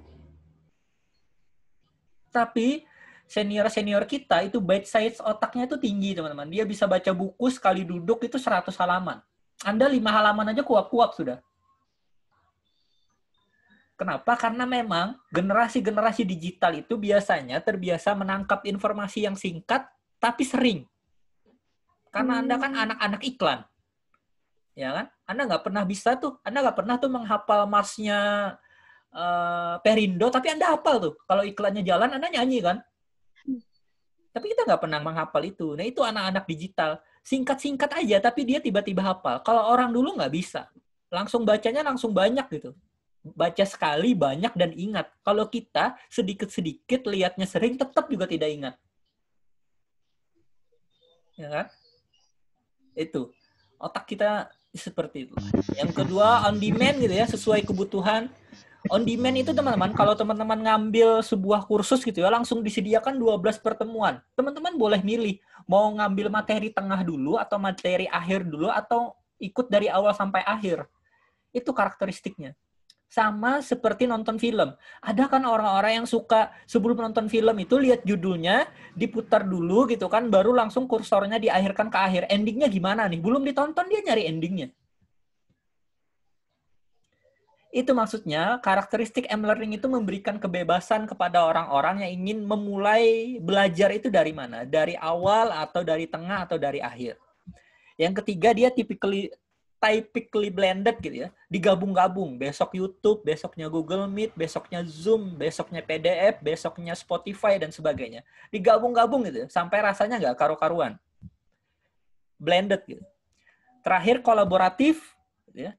Tapi senior-senior kita itu bite size otaknya itu tinggi, teman-teman. Dia bisa baca buku sekali duduk itu 100 halaman. Anda lima halaman aja kuap-kuap sudah. Kenapa? Karena memang generasi-generasi digital itu biasanya terbiasa menangkap informasi yang singkat tapi sering. Karena Anda kan anak-anak iklan. Ya kan? Anda nggak pernah bisa tuh, Anda nggak pernah tuh menghafal marsnya eh, Perindo, tapi Anda hafal tuh. Kalau iklannya jalan, Anda nyanyi kan? Tapi kita nggak pernah menghafal itu. Nah itu anak-anak digital. Singkat-singkat aja, tapi dia tiba-tiba hafal. Kalau orang dulu nggak bisa. Langsung bacanya langsung banyak gitu baca sekali banyak dan ingat. Kalau kita sedikit-sedikit lihatnya sering tetap juga tidak ingat. Ya kan? Itu. Otak kita seperti itu. Yang kedua on demand gitu ya, sesuai kebutuhan. On demand itu teman-teman, kalau teman-teman ngambil sebuah kursus gitu ya, langsung disediakan 12 pertemuan. Teman-teman boleh milih mau ngambil materi tengah dulu atau materi akhir dulu atau ikut dari awal sampai akhir. Itu karakteristiknya sama seperti nonton film. Ada kan orang-orang yang suka sebelum nonton film itu lihat judulnya, diputar dulu gitu kan, baru langsung kursornya diakhirkan ke akhir. Endingnya gimana nih? Belum ditonton dia nyari endingnya. Itu maksudnya karakteristik M-learning itu memberikan kebebasan kepada orang-orang yang ingin memulai belajar itu dari mana? Dari awal atau dari tengah atau dari akhir. Yang ketiga dia typically typically blended gitu ya, digabung-gabung. Besok YouTube, besoknya Google Meet, besoknya Zoom, besoknya PDF, besoknya Spotify dan sebagainya. Digabung-gabung gitu, sampai rasanya nggak karu-karuan. Blended gitu. Terakhir kolaboratif, gitu ya.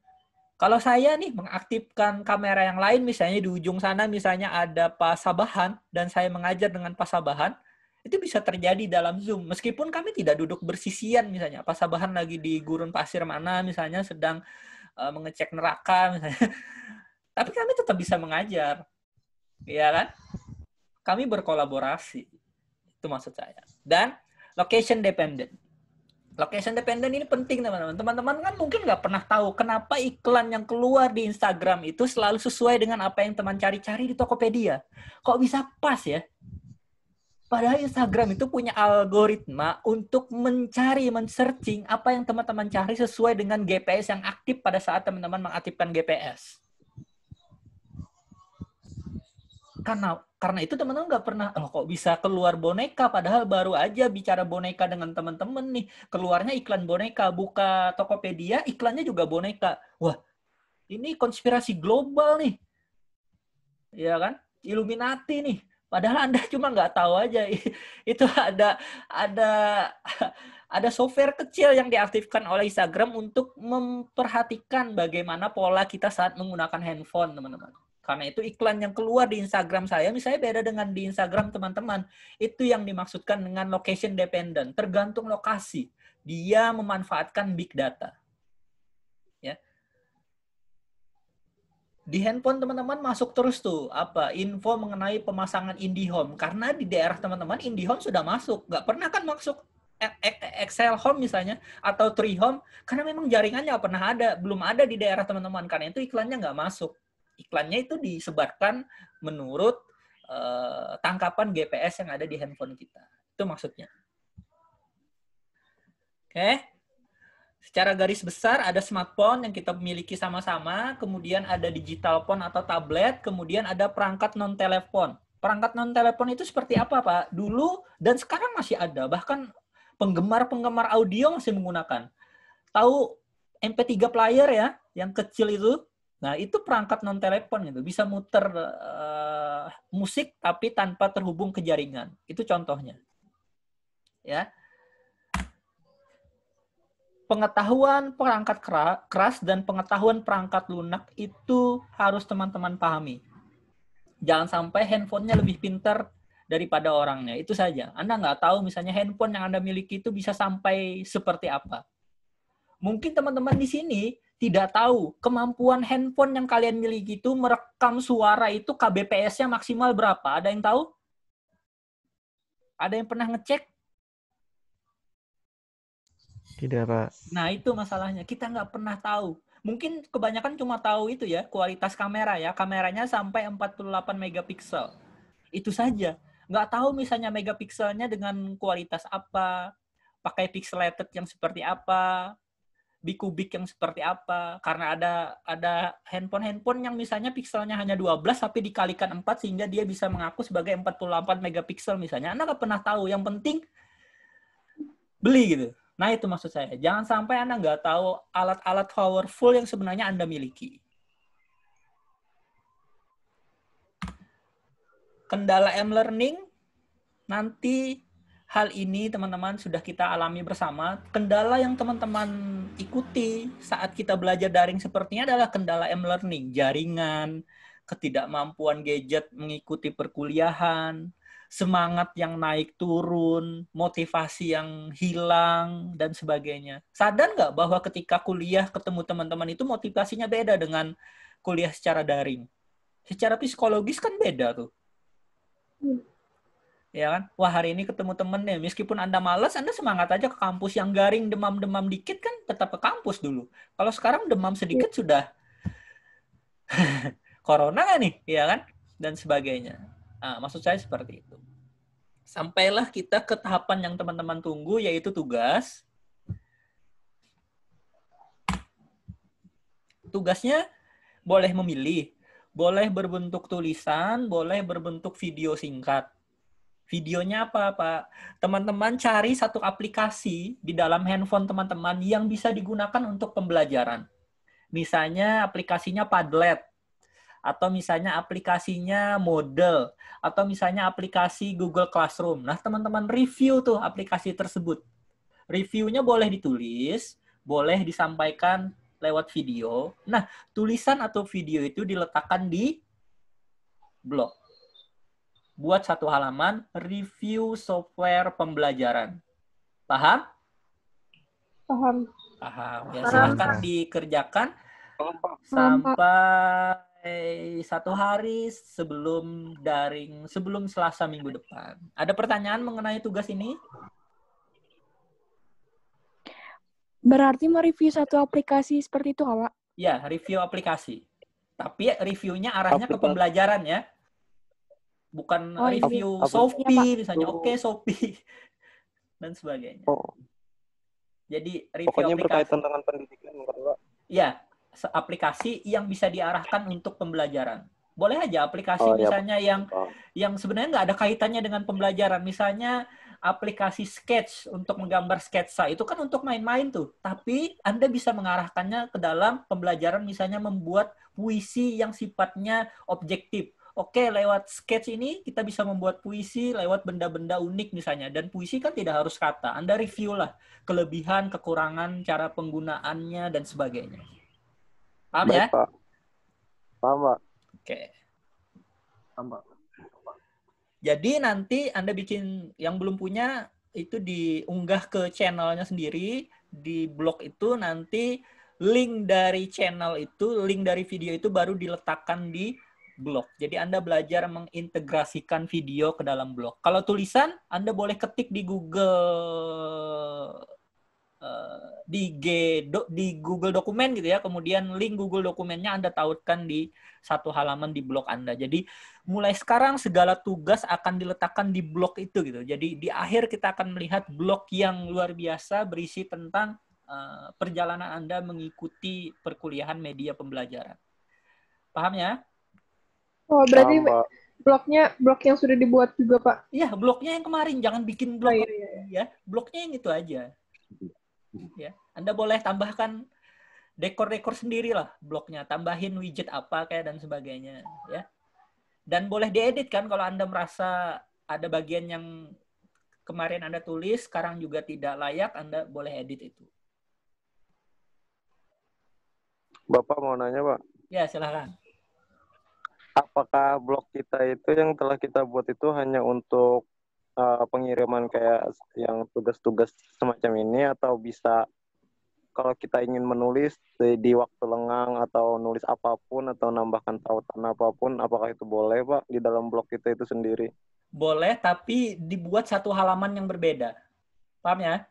Kalau saya nih mengaktifkan kamera yang lain, misalnya di ujung sana misalnya ada pasabahan dan saya mengajar dengan pasabahan, itu bisa terjadi dalam Zoom. Meskipun kami tidak duduk bersisian misalnya, pasabahan lagi di gurun pasir mana misalnya sedang uh, mengecek neraka misalnya. <laughs> Tapi kami tetap bisa mengajar. Ya kan? Kami berkolaborasi. Itu maksud saya. Dan location dependent. Location dependent ini penting teman-teman. Teman-teman kan mungkin nggak pernah tahu kenapa iklan yang keluar di Instagram itu selalu sesuai dengan apa yang teman cari-cari di Tokopedia. Kok bisa pas ya? Padahal Instagram itu punya algoritma untuk mencari, men-searching apa yang teman-teman cari sesuai dengan GPS yang aktif pada saat teman-teman mengaktifkan GPS. karena karena itu teman-teman nggak pernah oh kok bisa keluar boneka? Padahal baru aja bicara boneka dengan teman-teman nih. Keluarnya iklan boneka buka Tokopedia iklannya juga boneka. Wah ini konspirasi global nih. Ya kan? Illuminati nih padahal anda <laughs> cuma nggak tahu aja itu ada ada <laughs> ada software kecil yang diaktifkan oleh Instagram untuk memperhatikan bagaimana pola kita saat menggunakan handphone, teman-teman. Karena itu iklan yang keluar di Instagram saya, misalnya beda dengan di Instagram teman-teman. Itu yang dimaksudkan dengan location dependent, tergantung lokasi. Dia memanfaatkan big data. Ya. Di handphone teman-teman masuk terus tuh apa info mengenai pemasangan IndiHome karena di daerah teman-teman IndiHome sudah masuk, nggak pernah kan masuk Excel Home misalnya atau Tree Home karena memang jaringannya nggak pernah ada, belum ada di daerah teman-teman karena itu iklannya nggak masuk. Iklannya itu disebarkan menurut uh, tangkapan GPS yang ada di handphone kita. Itu maksudnya. Oke. Secara garis besar ada smartphone yang kita miliki sama-sama, kemudian ada digital phone atau tablet, kemudian ada perangkat non telepon. Perangkat non telepon itu seperti apa, Pak? Dulu dan sekarang masih ada, bahkan penggemar-penggemar audio masih menggunakan. Tahu MP3 player ya, yang kecil itu? Nah, itu perangkat non telepon gitu, bisa muter uh, musik tapi tanpa terhubung ke jaringan. Itu contohnya. Ya. Pengetahuan perangkat keras dan pengetahuan perangkat lunak itu harus teman-teman pahami. Jangan sampai handphonenya lebih pintar daripada orangnya. Itu saja. Anda nggak tahu misalnya handphone yang Anda miliki itu bisa sampai seperti apa. Mungkin teman-teman di sini tidak tahu kemampuan handphone yang kalian miliki itu merekam suara itu kbps-nya maksimal berapa. Ada yang tahu? Ada yang pernah ngecek? Tidak, Pak. Nah, itu masalahnya. Kita nggak pernah tahu. Mungkin kebanyakan cuma tahu itu ya, kualitas kamera ya. Kameranya sampai 48 megapiksel. Itu saja nggak tahu misalnya megapikselnya dengan kualitas apa, pakai pixelated yang seperti apa, bikubik yang seperti apa. Karena ada ada handphone-handphone yang misalnya pixelnya hanya 12 tapi dikalikan 4 sehingga dia bisa mengaku sebagai 48 megapiksel misalnya. Anda nggak pernah tahu. Yang penting beli gitu. Nah itu maksud saya. Jangan sampai Anda nggak tahu alat-alat powerful yang sebenarnya Anda miliki. kendala m-learning nanti hal ini teman-teman sudah kita alami bersama. Kendala yang teman-teman ikuti saat kita belajar daring sepertinya adalah kendala m-learning, jaringan, ketidakmampuan gadget mengikuti perkuliahan, semangat yang naik turun, motivasi yang hilang, dan sebagainya. Sadar nggak bahwa ketika kuliah ketemu teman-teman itu motivasinya beda dengan kuliah secara daring? Secara psikologis kan beda tuh. Ya kan? Wah hari ini ketemu temen nih. Meskipun anda malas anda semangat aja ke kampus. Yang garing demam-demam dikit kan tetap ke kampus dulu. Kalau sekarang demam sedikit sudah <laughs> corona kan nih? Ya kan? Dan sebagainya nah, maksud saya seperti itu sampailah kita ke tahapan yang teman-teman tunggu yaitu tugas tugasnya boleh memilih boleh berbentuk tulisan, boleh berbentuk video singkat. Videonya apa, Pak? Teman-teman cari satu aplikasi di dalam handphone teman-teman yang bisa digunakan untuk pembelajaran. Misalnya aplikasinya Padlet, atau misalnya aplikasinya Model, atau misalnya aplikasi Google Classroom. Nah, teman-teman review tuh aplikasi tersebut. Reviewnya boleh ditulis, boleh disampaikan lewat video. Nah, tulisan atau video itu diletakkan di blog. Buat satu halaman review software pembelajaran. Paham? Paham. Paham. Ya, silahkan dikerjakan sampai satu hari sebelum daring, sebelum Selasa minggu depan. Ada pertanyaan mengenai tugas ini? Berarti mereview satu aplikasi seperti itu, Pak? Ya, review aplikasi. Tapi reviewnya arahnya ke pembelajaran ya. Bukan oh, iya. review iya. Shopee misalnya. Oke, okay, Shopee. Dan sebagainya. Oh. Jadi review Pokoknya aplikasi. berkaitan dengan pendidikan, Pak. Ya, aplikasi yang bisa diarahkan untuk pembelajaran. Boleh aja aplikasi Oh, iya, misalnya yang Oh. yang sebenarnya nggak ada kaitannya dengan pembelajaran. Misalnya aplikasi sketch untuk menggambar sketsa itu kan untuk main-main tuh. Tapi Anda bisa mengarahkannya ke dalam pembelajaran misalnya membuat puisi yang sifatnya objektif. Oke, lewat sketch ini kita bisa membuat puisi lewat benda-benda unik misalnya. Dan puisi kan tidak harus kata. Anda review lah kelebihan, kekurangan, cara penggunaannya, dan sebagainya. Paham ya? Baik, Pak. Paham, Pak. Oke. Tambah. Jadi nanti Anda bikin yang belum punya itu diunggah ke channelnya sendiri di blog itu nanti link dari channel itu, link dari video itu baru diletakkan di blog. Jadi Anda belajar mengintegrasikan video ke dalam blog. Kalau tulisan Anda boleh ketik di Google eh, di G do- di Google dokumen gitu ya. Kemudian link Google dokumennya Anda tautkan di satu halaman di blog Anda. Jadi mulai sekarang segala tugas akan diletakkan di blog itu gitu. Jadi di akhir kita akan melihat blog yang luar biasa berisi tentang eh, perjalanan Anda mengikuti perkuliahan media pembelajaran. Paham ya? Oh, berarti Paham, Pak. bloknya blok yang sudah dibuat juga, Pak. Iya, blognya yang kemarin jangan bikin Oh, blog iya, iya. ya. Blognya yang itu aja. Ya, Anda boleh tambahkan dekor-dekor sendiri lah blognya, tambahin widget apa kayak dan sebagainya, ya. Dan boleh diedit kan kalau Anda merasa ada bagian yang kemarin Anda tulis sekarang juga tidak layak, Anda boleh edit itu. Bapak mau nanya, Pak. Ya, silakan. Apakah blog kita itu yang telah kita buat itu hanya untuk uh, pengiriman kayak yang tugas-tugas semacam ini atau bisa kalau kita ingin menulis di, di waktu lengang atau nulis apa pun atau nambahkan tautan apa pun, apakah itu boleh, Pak, di dalam blog kita itu sendiri? Boleh tapi dibuat satu halaman yang berbeda. Paham ya?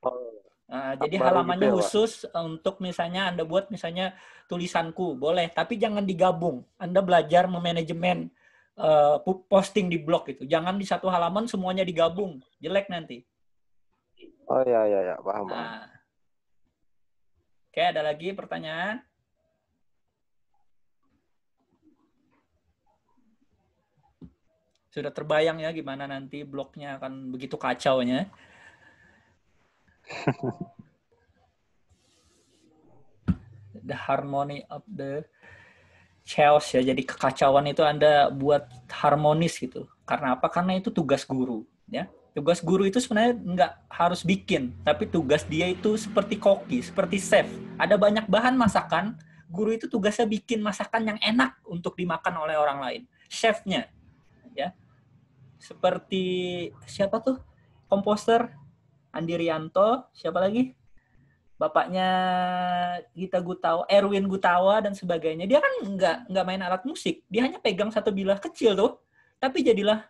Oh, Nah, jadi halamannya gitu ya, Pak? khusus untuk misalnya Anda buat misalnya tulisanku, boleh, tapi jangan digabung. Anda belajar memanajemen pu- posting di blog itu. Jangan di satu halaman semuanya digabung, jelek nanti. oh ya, ya, ya, paham, paham. Nah. Oke, ada lagi pertanyaan? Sudah terbayang ya gimana nanti blognya akan begitu kacaunya. <laughs> the harmony of the chaos ya. Jadi kekacauan itu Anda buat harmonis gitu. Karena apa? Karena itu tugas guru, ya. Tugas guru itu sebenarnya nggak harus bikin, tapi tugas dia itu seperti koki, seperti chef. Ada banyak bahan masakan, guru itu tugasnya bikin masakan yang enak untuk dimakan oleh orang lain. Chefnya, ya. Seperti siapa tuh? Komposer Andi Rianto, siapa lagi? Bapaknya Gita Gutawa, Erwin Gutawa dan sebagainya. Dia kan nggak nggak main alat musik, dia hanya pegang satu bilah kecil tuh, tapi jadilah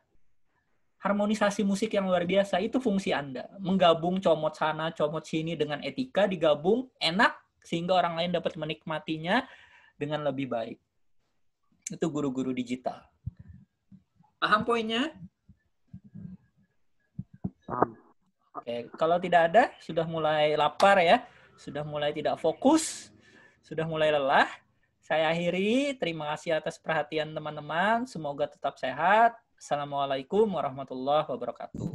harmonisasi musik yang luar biasa. Itu fungsi Anda, menggabung comot sana, comot sini dengan etika, digabung enak sehingga orang lain dapat menikmatinya dengan lebih baik. Itu guru-guru digital. Paham poinnya? Paham. Oke, kalau tidak ada, sudah mulai lapar ya, sudah mulai tidak fokus, sudah mulai lelah. Saya akhiri. Terima kasih atas perhatian teman-teman. Semoga tetap sehat. Assalamualaikum warahmatullahi wabarakatuh.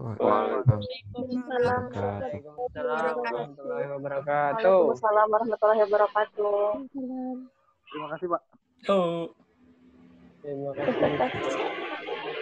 Waalaikumsalam. Waalaikumsalam warahmatullahi wabarakatuh. Waalaikumsalam warahmatullahi wabarakatuh. Terima kasih, Pak. Yo. Terima kasih.